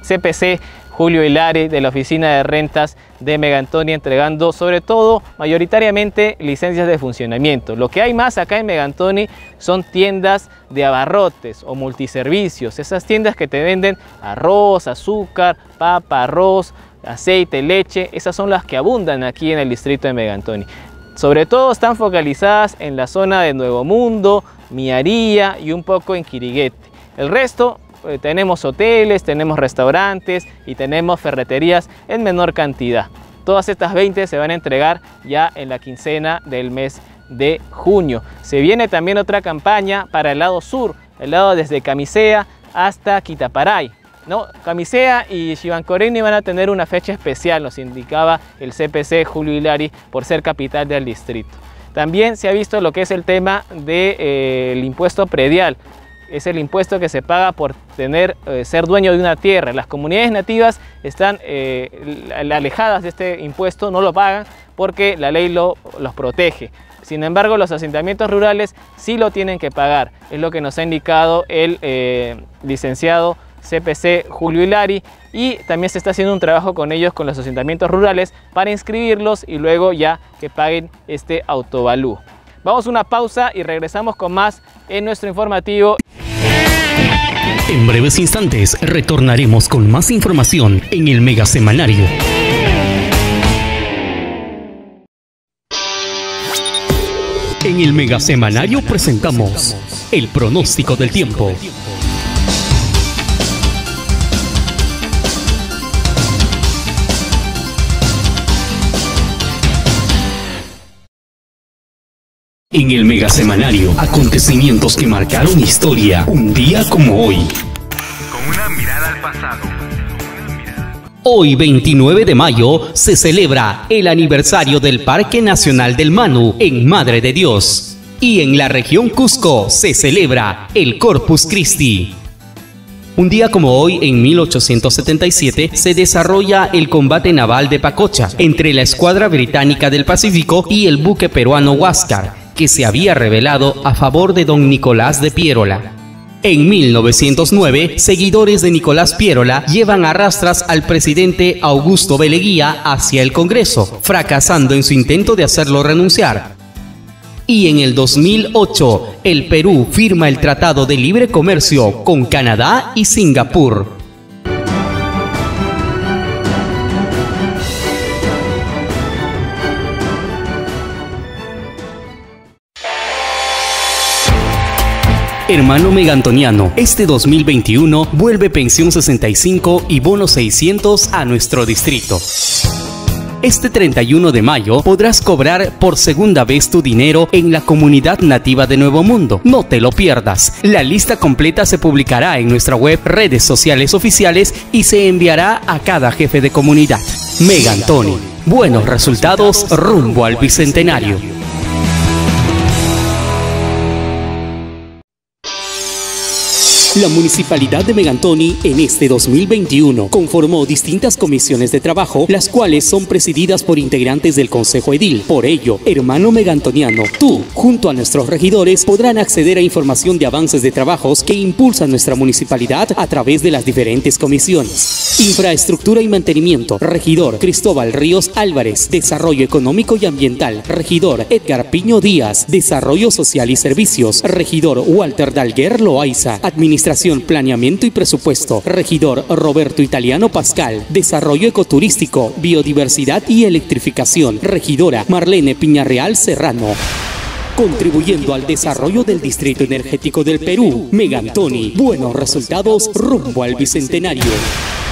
CPC eh, Julio Hilari de la Oficina de Rentas de Megantoni entregando sobre todo mayoritariamente licencias de funcionamiento. Lo que hay más acá en Megantoni son tiendas de abarrotes o multiservicios, esas tiendas que te venden arroz, azúcar, papa, arroz, aceite, leche, esas son las que abundan aquí en el distrito de Megantoni. Sobre todo están focalizadas en la zona de Nuevo Mundo, Miaría y un poco en Quiriguete. El resto eh, tenemos hoteles, tenemos restaurantes y tenemos ferreterías en menor cantidad. Todas estas 20 se van a entregar ya en la quincena del mes de junio. Se viene también otra campaña para el lado sur, el lado desde Camisea hasta Quitaparay. ¿no? Camisea y Chivancoreni van a tener una fecha especial, nos indicaba el CPC Julio Hilari por ser capital del distrito. También se ha visto lo que es el tema del de, eh, impuesto predial. Es el impuesto que se paga por tener, eh, ser dueño de una tierra. Las comunidades nativas están eh, alejadas de este impuesto, no lo pagan porque la ley lo, los protege. Sin embargo, los asentamientos rurales sí lo tienen que pagar. Es lo que nos ha indicado el licenciado CPC Julio Hilari y también se está haciendo un trabajo con ellos, con los asentamientos rurales, para inscribirlos y luego ya que paguen este autovalú. Vamos a una pausa y regresamos con más en nuestro informativo. En breves instantes retornaremos con más información en el Mega Semanario. En el Mega Semanario presentamos el pronóstico del tiempo. En el Mega Semanario, acontecimientos que marcaron historia, un día como hoy. Con una mirada al pasado. Hoy 29 de mayo se celebra el aniversario del Parque Nacional del Manu en Madre de Dios. Y en la región Cusco se celebra el Corpus Christi. Un día como hoy, en 1877, se desarrolla el combate naval de Pacocha entre la escuadra británica del Pacífico y el buque peruano Huáscar, que se había revelado a favor de don Nicolás de Piérola. En 1909, seguidores de Nicolás Piérola llevan a rastras al presidente Augusto Beleguía hacia el Congreso, fracasando en su intento de hacerlo renunciar. Y en el 2008, el Perú firma el Tratado de Libre Comercio con Canadá y Singapur. Hermano Megantoniano, este 2021 vuelve pensión 65 y bono 600 a nuestro distrito. Este 31 de mayo podrás cobrar por segunda vez tu dinero en la comunidad nativa de Nuevo Mundo. No te lo pierdas. La lista completa se publicará en nuestra web, redes sociales oficiales y se enviará a cada jefe de comunidad. Megantoni. Buenos resultados rumbo al bicentenario. La Municipalidad de Megantoni en este 2021 conformó distintas comisiones de trabajo, las cuales son presididas por integrantes del Consejo Edil. Por ello, hermano megantoniano, tú, junto a nuestros regidores, podrán acceder a información de avances de trabajos que impulsa nuestra municipalidad a través de las diferentes comisiones. Infraestructura y mantenimiento, regidor Cristóbal Ríos Álvarez, Desarrollo Económico y Ambiental, regidor Edgar Piño Díaz, Desarrollo Social y Servicios, regidor Walter Dalguer Loaiza, Administración Planeamiento y Presupuesto. Regidor Roberto Italiano Pascal. Desarrollo Ecoturístico, Biodiversidad y Electrificación. Regidora Marlene Piñarreal Serrano. Contribuyendo al desarrollo del Distrito Energético del Perú, Megantoni. Buenos resultados rumbo al Bicentenario.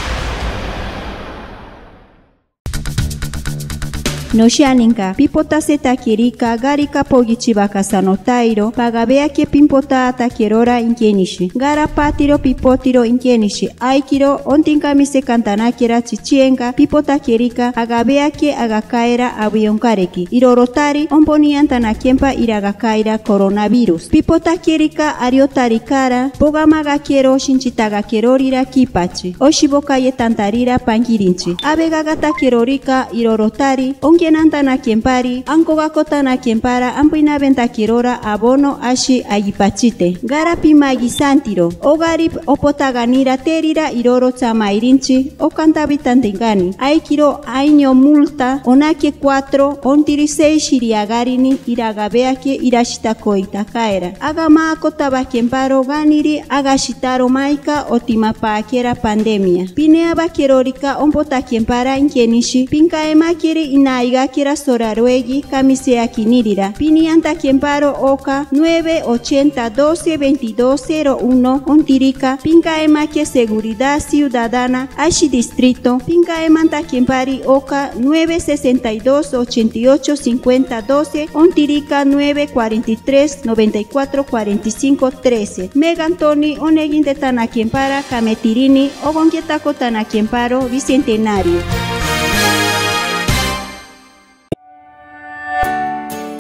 Noshianinka, pipotaseta kirika garika pogichibakasanotairo, pagabea que pimpota ataquerora inkienishi. Gara patiro pipotiro inkienishi. Aikiro, ontinkamise kantanakera chichienka, pipota kirika, agabea que agakaera avionkareki. Irorotari, omponiantanakempa iragakaira coronavirus. Pipota kirika ariotarikara, pogamagakero shinchitagakerorira kipachi. Oshibokayetantarira pankirinchi. Abegagatakerorika irorotari, onki kenanta na kiempari, anko gakota na kiempara, ampuina venta kirora abono ashi ayipachite. Gara pimagi santiro, ogari opotaganira terira iroro chama irinchi, o cantabitantengani. Aikiro año multa, onake 4, ontiri 6 shiriagarini, iragabeake irashitako itakaera. Agama akotaba kiemparo ganiri, agashitaro maika, otimapakera pandemia. Pinea bakirorika, ompota kiempara inkenishi, pinka emakiri inaiga kira soraruegi camisea kinirira. Pinianta Kiemparo Oca 980 12 2201 Ontirica. Pinca Emaque Seguridad Ciudadana Ashi Distrito. Pinca Emanta Kiempari Oca 962 88 50 12 Ontirica 943 94 45 13. Megantoni Onegin de Tanaquiempara Cametirini Ogonquietaco Tanaquiemparo Bicentenario.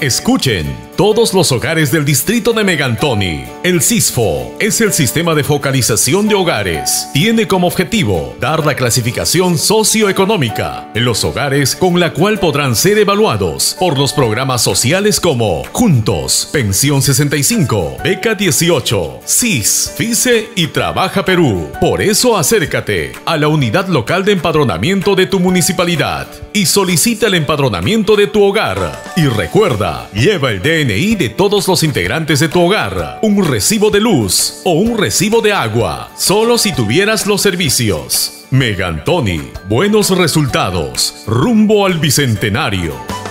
Escuchen, todos los hogares del distrito de Megantoni. El CISFO es el sistema de focalización de hogares. Tiene como objetivo dar la clasificación socioeconómica en los hogares con la cual podrán ser evaluados por los programas sociales como Juntos, Pensión 65, Beca 18, CIS, FICE y Trabaja Perú. Por eso acércate a la unidad local de empadronamiento de tu municipalidad y solicita el empadronamiento de tu hogar. Y recuerda, lleva el DNI de todos los integrantes de tu hogar, un recibo de luz o un recibo de agua, solo si tuvieras los servicios. Megantoni, buenos resultados, rumbo al bicentenario.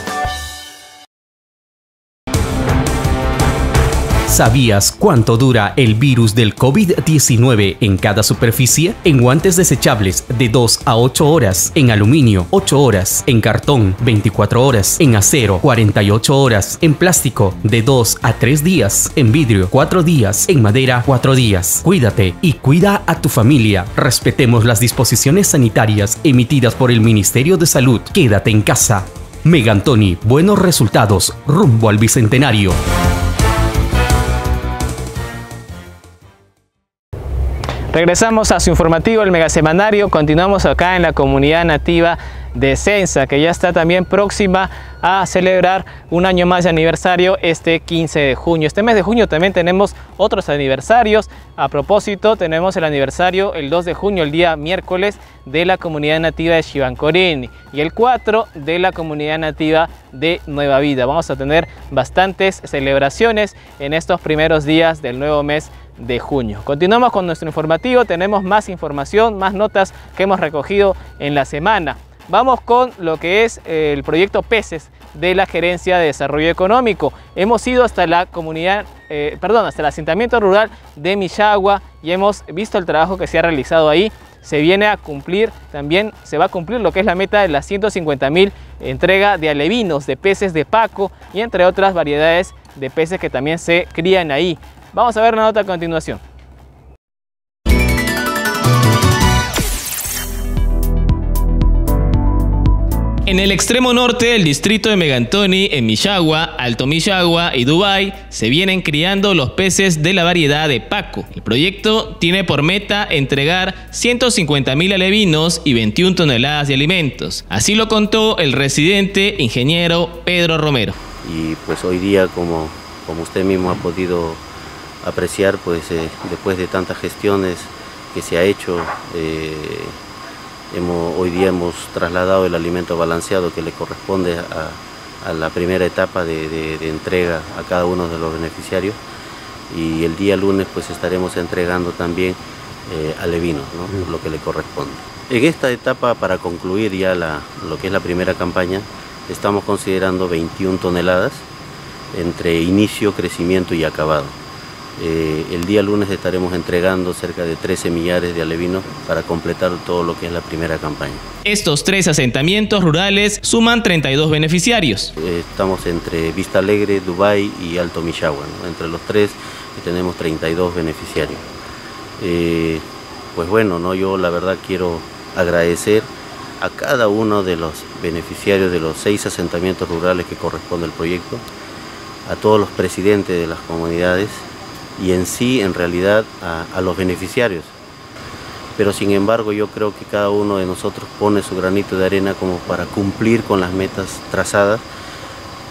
¿Sabías cuánto dura el virus del COVID-19 en cada superficie? En guantes desechables de 2 a 8 horas, en aluminio 8 horas, en cartón 24 horas, en acero 48 horas, en plástico de 2 a 3 días, en vidrio 4 días, en madera 4 días. Cuídate y cuida a tu familia. Respetemos las disposiciones sanitarias emitidas por el Ministerio de Salud. Quédate en casa. Megantoni, buenos resultados rumbo al bicentenario. Regresamos a su informativo, el megasemanario. Continuamos acá en la comunidad nativa de Sensa, que ya está también próxima a celebrar un año más de aniversario este 15 de junio. Este mes de junio también tenemos otros aniversarios. A propósito, tenemos el aniversario el 2 de junio, el día miércoles, de la comunidad nativa de Chivancorini y el 4 de la comunidad nativa de Nueva Vida. Vamos a tener bastantes celebraciones en estos primeros días del nuevo mes de junio. Continuamos con nuestro informativo, tenemos más información, más notas que hemos recogido en la semana. Vamos con lo que es el proyecto Peces de la Gerencia de Desarrollo Económico. Hemos ido hasta la comunidad, eh, perdón, hasta el asentamiento rural de Michagua y hemos visto el trabajo que se ha realizado ahí. Se viene a cumplir, también se va a cumplir lo que es la meta de las 150 mil entrega de alevinos, de peces de paco y entre otras variedades de peces que también se crían ahí. Vamos a ver la nota a continuación. En el extremo norte del distrito de Megantoni, en Mishagua, Alto Mishagua y Dubai, se vienen criando los peces de la variedad de Paco. El proyecto tiene por meta entregar 150.000 alevinos y 21 toneladas de alimentos. Así lo contó el residente ingeniero Pedro Romero. Y pues hoy día, como, como usted mismo ha podido apreciar pues eh, después de tantas gestiones que se ha hecho eh, hemos, hoy día hemos trasladado el alimento balanceado que le corresponde a, la primera etapa de, entrega a cada uno de los beneficiarios y el día lunes pues estaremos entregando también eh, alevino, lo que le corresponde. En esta etapa para concluir ya lo que es la primera campaña estamos considerando 21 toneladas entre inicio, crecimiento y acabado. Eh, el día lunes estaremos entregando cerca de 13 millares de alevinos para completar todo lo que es la primera campaña. Estos tres asentamientos rurales suman 32 beneficiarios. Eh, estamos entre Vista Alegre, Dubái y Alto Michagua. Entre los tres tenemos 32 beneficiarios. Eh, pues bueno, ¿no? yo la verdad quiero agradecer a cada uno de los beneficiarios de los seis asentamientos rurales que corresponde al proyecto, a todos los presidentes de las comunidades, y en sí, en realidad, a, los beneficiarios. Pero sin embargo, yo creo que cada uno de nosotros pone su granito de arena como para cumplir con las metas trazadas,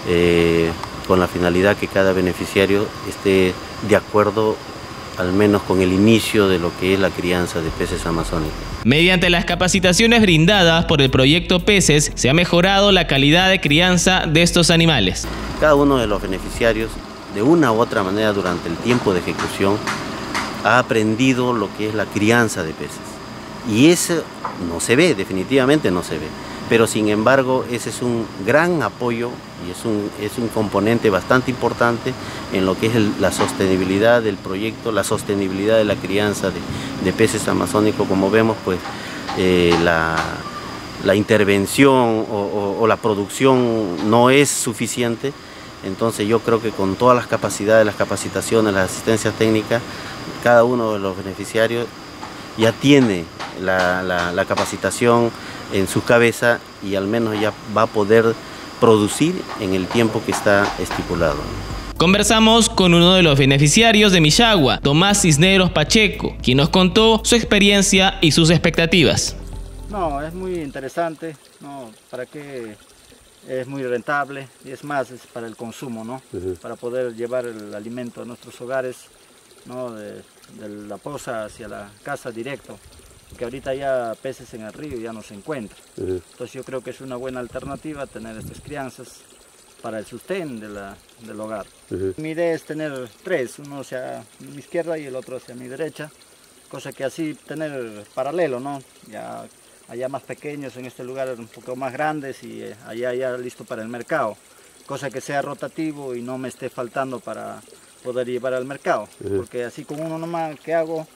eh, con la finalidad que cada beneficiario esté de acuerdo al menos con el inicio de lo que es la crianza de peces amazónicos. Mediante las capacitaciones brindadas por el proyecto Peces, se ha mejorado la calidad de crianza de estos animales. Cada uno de los beneficiarios de una u otra manera durante el tiempo de ejecución ha aprendido lo que es la crianza de peces. Y eso no se ve, definitivamente no se ve. Pero sin embargo, ese es un gran apoyo y es un, es un componente bastante importante en lo que es la sostenibilidad del proyecto, la sostenibilidad de la crianza de, peces amazónicos. Como vemos, pues eh, la, intervención o la producción no es suficiente entonces yo creo que con todas las capacidades, las capacitaciones, las asistencias técnicas, cada uno de los beneficiarios ya tiene la, capacitación en su cabeza y al menos ya va a poder producir en el tiempo que está estipulado. Conversamos con uno de los beneficiarios de Michagua, Tomás Cisneros Pacheco, quien nos contó su experiencia y sus expectativas. No, es muy interesante, no, para qué es muy rentable y es más, es para el consumo, ¿no? Para poder llevar el alimento a nuestros hogares, ¿no? De, de la poza hacia la casa directo, que ahorita ya peces en el río ya no se encuentran. Entonces yo creo que es una buena alternativa tener estas crianzas para el sustén de la, del hogar. Mi idea es tener tres, uno hacia mi izquierda y el otro hacia mi derecha, cosa que así tener paralelo, ¿no? Ya allá más pequeños, en este lugar un poco más grandes y eh, allá ya listo para el mercado, cosa que sea rotativo y no me esté faltando para poder llevar al mercado, porque así como uno nomás que hago,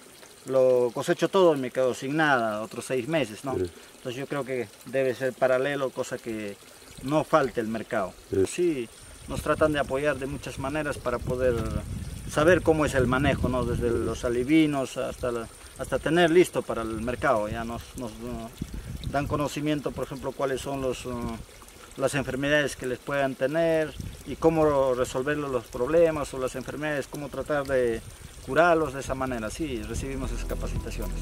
lo cosecho todo y me quedo sin nada, otros seis meses, ¿no? Entonces yo creo que debe ser paralelo, cosa que no falte el mercado. Sí, nos tratan de apoyar de muchas maneras para poder saber cómo es el manejo, ¿no? desde los alivinos hasta, la, hasta tener listo para el mercado. Ya nos, nos uh, dan conocimiento, por ejemplo, cuáles son los, uh, las enfermedades que les puedan tener y cómo resolver los problemas o las enfermedades, cómo tratar de curarlos de esa manera. Sí, recibimos esas capacitaciones.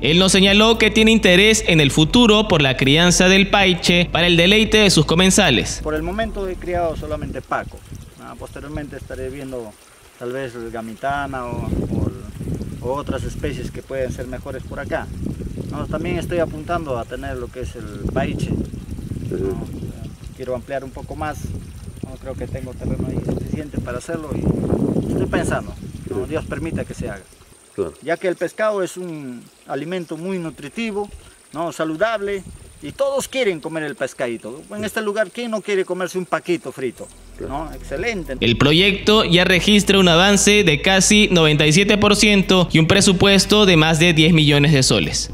Él nos señaló que tiene interés en el futuro por la crianza del paiche para el deleite de sus comensales. Por el momento he criado solamente paco. Ah, posteriormente estaré viendo tal vez el gamitana o, o, o, otras especies que pueden ser mejores por acá. No, también estoy apuntando a tener lo que es el paiche. ¿no? Quiero ampliar un poco más. No, creo que tengo terreno ahí suficiente para hacerlo y estoy pensando. ¿no? Dios permita que se haga. Claro. Ya que el pescado es un alimento muy nutritivo, ¿no? saludable, y todos quieren comer el pescadito. En este lugar, ¿quién no quiere comerse un paquito frito? ¿No? Excelente. El proyecto ya registra un avance de casi 97% y un presupuesto de más de 10 millones de soles.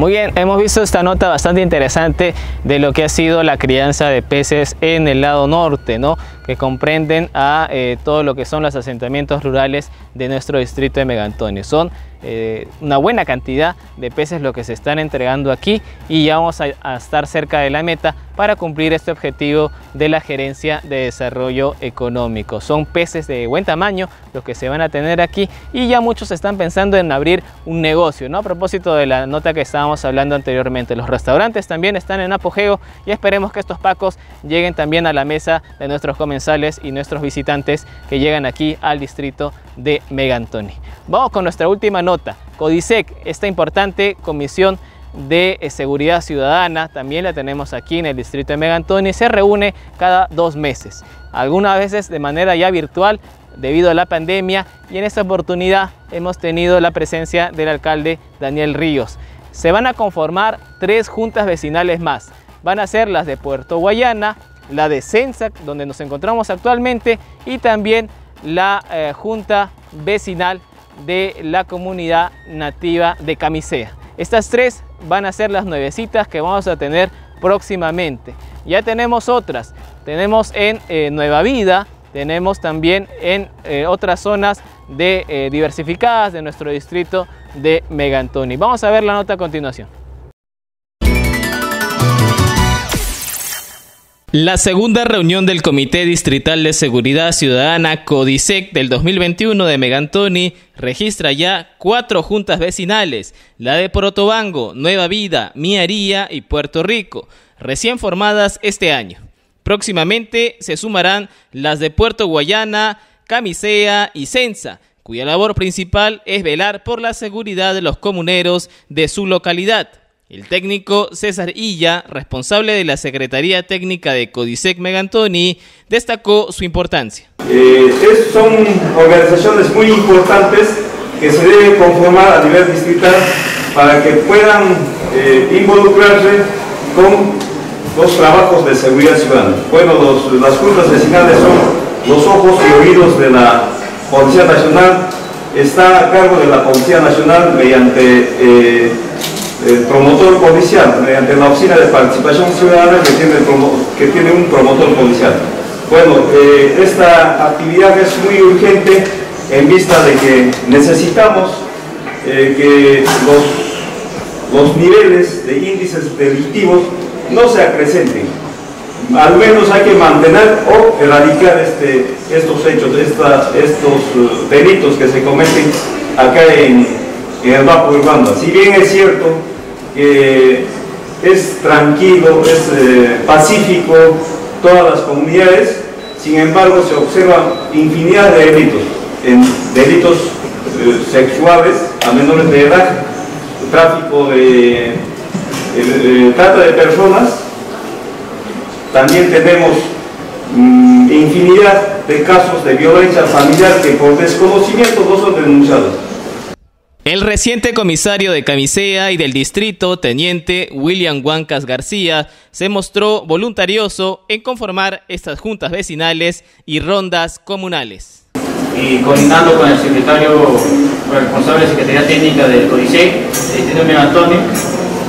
Muy bien, hemos visto esta nota bastante interesante de lo que ha sido la crianza de peces en el lado norte, ¿no? que comprenden a eh, todo lo que son los asentamientos rurales de nuestro distrito de Megantonio. Son eh, una buena cantidad de peces lo que se están entregando aquí y ya vamos a, a, estar cerca de la meta para cumplir este objetivo de la Gerencia de Desarrollo Económico. Son peces de buen tamaño los que se van a tener aquí y ya muchos están pensando en abrir un negocio. ¿no? A propósito de la nota que estábamos hablando anteriormente, los restaurantes también están en apogeo y esperemos que estos pacos lleguen también a la mesa de nuestros comensales y nuestros visitantes que llegan aquí al distrito de Megantoni. Vamos con nuestra última nota. Codisec, esta importante comisión de seguridad ciudadana, también la tenemos aquí en el distrito de Megantoni, se reúne cada dos meses, algunas veces de manera ya virtual debido a la pandemia y en esta oportunidad hemos tenido la presencia del alcalde Daniel Ríos. Se van a conformar tres juntas vecinales más, van a ser las de Puerto Guayana, la de Sensac, donde nos encontramos actualmente, y también la eh, junta vecinal de la comunidad nativa de Camisea. Estas tres van a ser las nuevecitas que vamos a tener próximamente. Ya tenemos otras, tenemos en eh, Nueva Vida, tenemos también en eh, otras zonas de, eh, diversificadas de nuestro distrito de Megantoni. Vamos a ver la nota a continuación. La segunda reunión del Comité Distrital de Seguridad Ciudadana CODISEC del 2021 de Megantoni registra ya cuatro juntas vecinales, la de Protobango, Nueva Vida, Miaría y Puerto Rico, recién formadas este año. Próximamente se sumarán las de Puerto Guayana, Camisea y Sensa, cuya labor principal es velar por la seguridad de los comuneros de su localidad. El técnico César Illa, responsable de la Secretaría Técnica de Codisec Megantoni, destacó su importancia. Eh, son organizaciones muy importantes que se deben conformar a nivel distrital para que puedan eh, involucrarse con los trabajos de seguridad ciudadana. Bueno, los, las juntas vecinales son los ojos y oídos de la Policía Nacional, está a cargo de la Policía Nacional mediante... Eh, el promotor policial, mediante la oficina de participación ciudadana que tiene, que tiene un promotor policial. Bueno, eh, esta actividad es muy urgente en vista de que necesitamos eh, que los, los niveles de índices delictivos no se acrecenten. Al menos hay que mantener o erradicar este, estos hechos, estos uh, delitos que se cometen acá en, en el Bajo Urbano. Si bien es cierto es tranquilo, es eh, pacífico todas las comunidades, sin embargo se observan infinidad de delitos, en delitos eh, sexuales a menores de edad, tráfico de, trata de personas, también tenemos mm, infinidad de casos de violencia familiar que por desconocimiento no son denunciados. El reciente comisario de Camisea y del distrito, teniente William Huancas García, se mostró voluntarioso en conformar estas juntas vecinales y rondas comunales. Y coordinando con el secretario responsable de Secretaría Técnica del Codicey, el de Antonio,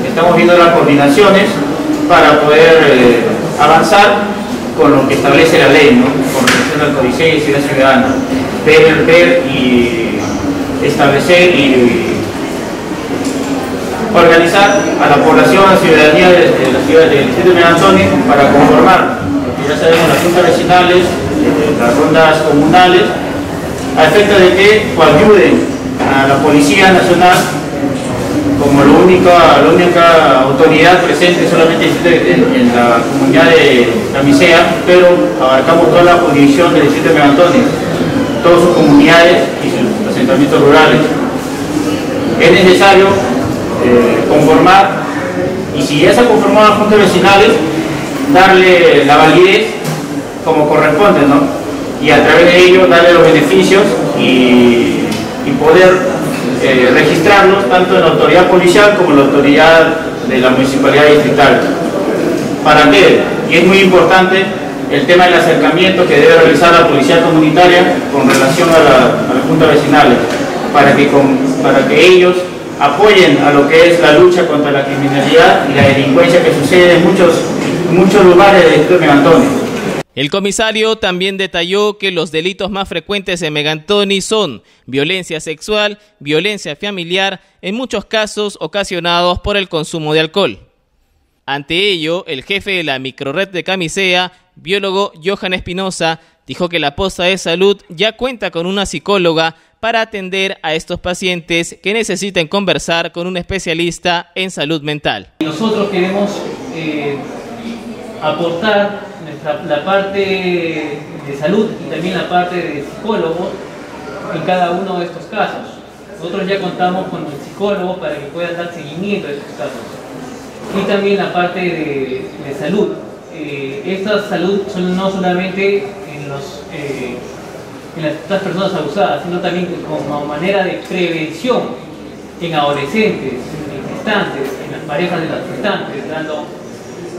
estamos viendo las coordinaciones para poder eh, avanzar con lo que establece la ley, ¿no? con relación al Codicey y Ciudad Ciudadana. Ver, ver y establecer y organizar a la población, a la ciudadanía de, la ciudad del distrito de Antonio para conformar, porque ya sabemos, las juntas vecinales, eh, las rondas comunales, a efecto de que ayuden a la Policía Nacional como la única, la única autoridad presente solamente en, la comunidad de Camisea, pero abarcamos toda la jurisdicción del distrito de Antonio, todas sus comunidades y sus asentamientos rurales. Es necesario eh, conformar, y si ya se ha conformado las juntas vecinales, darle la validez como corresponde, ¿no? Y a través de ello darle los beneficios y, poder eh, registrarlos tanto en la autoridad policial como en la autoridad de la municipalidad distrital. ¿Para qué? Y es muy importante el tema del acercamiento que debe realizar la policía comunitaria con relación a la, junta vecinales, para que, para que ellos apoyen a lo que es la lucha contra la criminalidad y la delincuencia que sucede en muchos, muchos lugares de Megantoni. El comisario también detalló que los delitos más frecuentes en Megantoni son violencia sexual, violencia familiar, en muchos casos ocasionados por el consumo de alcohol. Ante ello, el jefe de la microred de Camisea, biólogo Johan Espinosa, dijo que la posta de salud ya cuenta con una psicóloga para atender a estos pacientes que necesiten conversar con un especialista en salud mental. Nosotros queremos eh, aportar la parte de salud y también la parte de psicólogo en cada uno de estos casos. Nosotros ya contamos con el psicólogo para que puedan dar seguimiento a estos casos y también la parte de, salud. Eh, esta salud no solamente en, los, eh, en las, personas abusadas, sino también como manera de prevención en adolescentes, en gestantes, en las parejas de las gestantes, dando,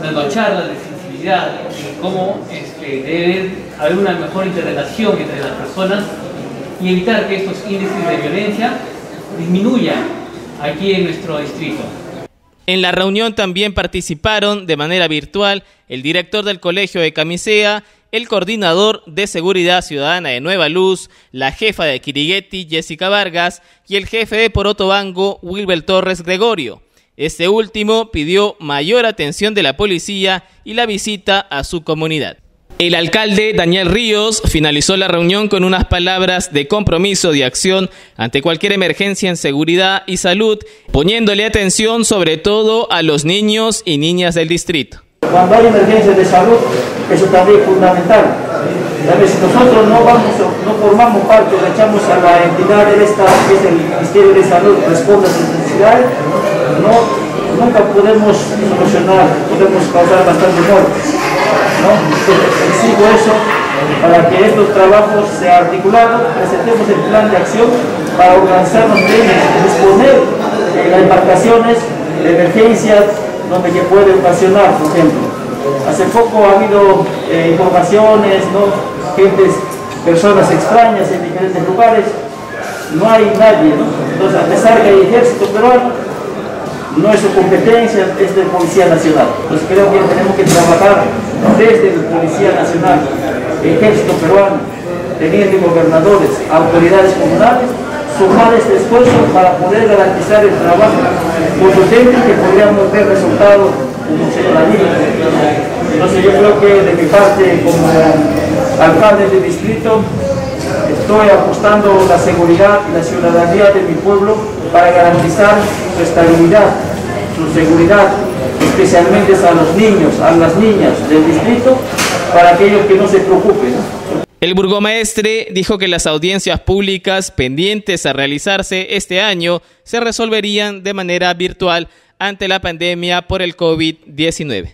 dando charlas de sensibilidad, en cómo este, debe haber una mejor interrelación entre las personas y evitar que estos índices de violencia disminuyan aquí en nuestro distrito. En la reunión también participaron de manera virtual el director del Colegio de Camisea, el coordinador de Seguridad Ciudadana de Nueva Luz, la jefa de Quiriguetti, Jessica Vargas, y el jefe de Porotobango, Wilber Torres Gregorio. Este último pidió mayor atención de la policía y la visita a su comunidad. El alcalde Daniel Ríos finalizó la reunión con unas palabras de compromiso de acción ante cualquier emergencia en seguridad y salud, poniéndole atención sobre todo a los niños y niñas del distrito. Cuando hay emergencias de salud, eso también es fundamental. Si nosotros no, vamos, no formamos parte, echamos a la entidad del Estado, que es el Ministerio de Salud, responde a sus necesidades, no, nunca podemos solucionar, podemos causar bastante muertes. ¿No? Exijo eso para que estos trabajos se articulados, presentemos el plan de acción para organizarnos bien disponer de las embarcaciones de emergencia donde que puede ocasionar, por ejemplo. Hace poco ha habido eh, informaciones, ¿no? Gentes, personas extrañas en diferentes lugares, no hay nadie. Entonces, a pesar que hay ejército peruano, no es su competencia, es de Policía Nacional. Entonces creo que tenemos que trabajar desde la Policía Nacional, Ejército Peruano, teniente gobernadores, autoridades comunales, sumar este esfuerzo para poder garantizar el trabajo potente que podríamos ver resultados como se Entonces yo creo que de mi parte como alcalde del distrito estoy apostando la seguridad y la ciudadanía de mi pueblo para garantizar su estabilidad, su seguridad, especialmente a los niños, a las niñas del distrito, para aquellos que no se preocupen. El burgomaestre dijo que las audiencias públicas pendientes a realizarse este año se resolverían de manera virtual ante la pandemia por el COVID-19.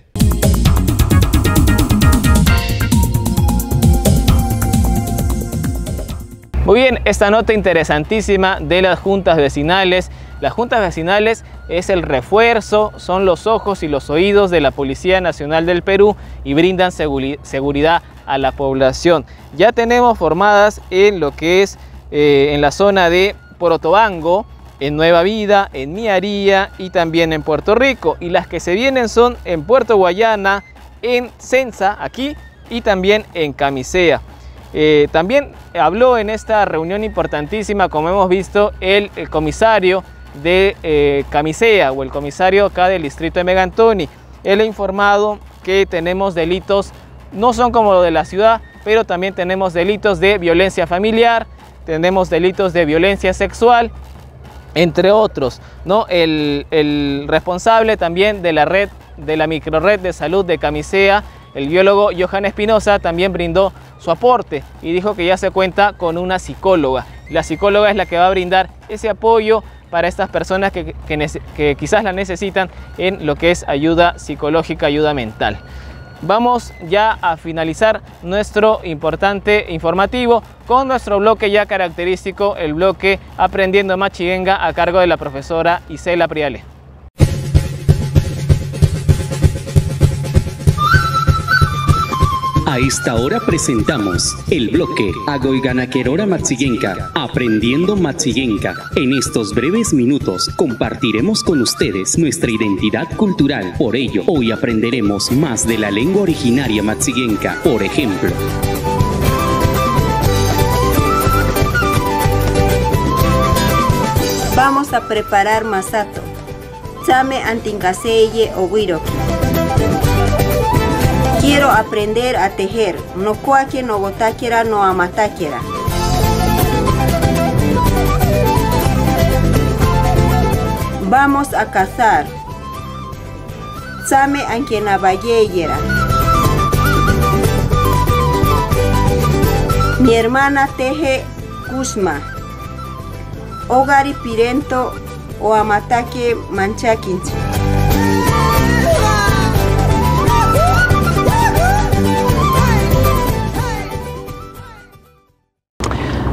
Muy bien, esta nota interesantísima de las juntas vecinales. Las juntas vecinales es el refuerzo, son los ojos y los oídos de la Policía Nacional del Perú y brindan seguridad a la población. Ya tenemos formadas en lo que es eh, en la zona de Porotobango, en Nueva Vida, en Miaría y también en Puerto Rico. Y las que se vienen son en Puerto Guayana, en Censa, aquí, y también en Camisea. Eh, también habló en esta reunión importantísima, como hemos visto, el, comisario de eh, Camisea o el comisario acá del distrito de Megantoni. Él ha informado que tenemos delitos, no son como lo de la ciudad, pero también tenemos delitos de violencia familiar, tenemos delitos de violencia sexual, entre otros. ¿no? El, el responsable también de la red, de la microred de salud de Camisea, el biólogo Johan Espinosa, también brindó su aporte y dijo que ya se cuenta con una psicóloga. La psicóloga es la que va a brindar ese apoyo para estas personas que, quizás la necesitan en lo que es ayuda psicológica, ayuda mental. Vamos ya a finalizar nuestro importante informativo con nuestro bloque ya característico, el bloque Aprendiendo Machiguenga a cargo de la profesora Isela Priale. A esta hora presentamos el bloque Agoiganaquerora Matzillenca, Aprendiendo Matzillenca. En estos breves minutos compartiremos con ustedes nuestra identidad cultural. Por ello, hoy aprenderemos más de la lengua originaria Matzillenca. Por ejemplo, Vamos a preparar masato. Chame antingaseye o wiroki. Quiero aprender a tejer. No cuaque no gotaquera no amataquera. Vamos a cazar. Same anque navalleyera. Mi hermana teje kusma. Ogari pirento o amataque manchakinchi.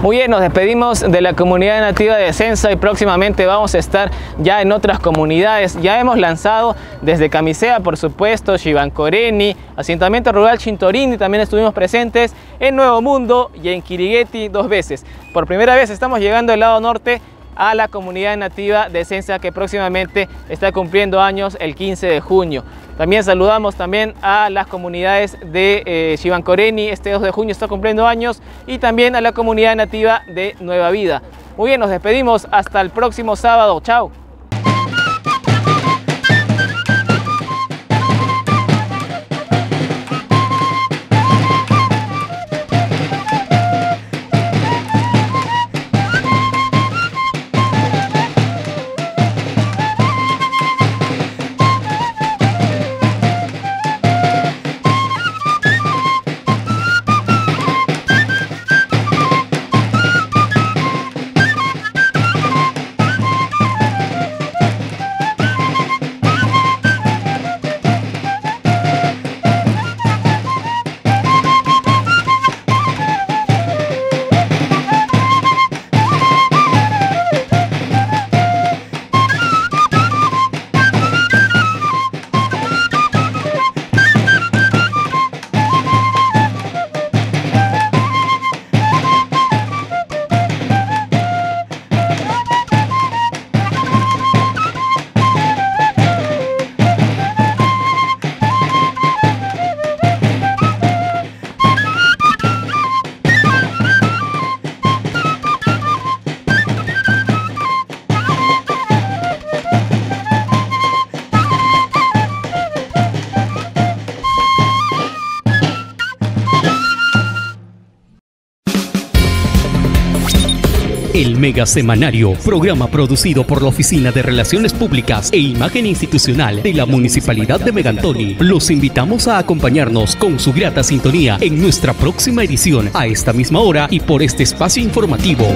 Muy bien, nos despedimos de la comunidad nativa de Censa y próximamente vamos a estar ya en otras comunidades. Ya hemos lanzado desde Camisea, por supuesto, Chivancoreni, asentamiento rural Chintorini, también estuvimos presentes en Nuevo Mundo y en Kirigueti dos veces. Por primera vez estamos llegando del lado norte a la comunidad nativa de Censa que próximamente está cumpliendo años el 15 de junio. También saludamos también a las comunidades de eh, este 2 de junio está cumpliendo años, y también a la comunidad nativa de Nueva Vida. Muy bien, nos despedimos hasta el próximo sábado. Chao. El Mega Semanario, programa producido por la Oficina de Relaciones Públicas e Imagen Institucional de la Municipalidad de Megantoni. Los invitamos a acompañarnos con su grata sintonía en nuestra próxima edición a esta misma hora y por este espacio informativo.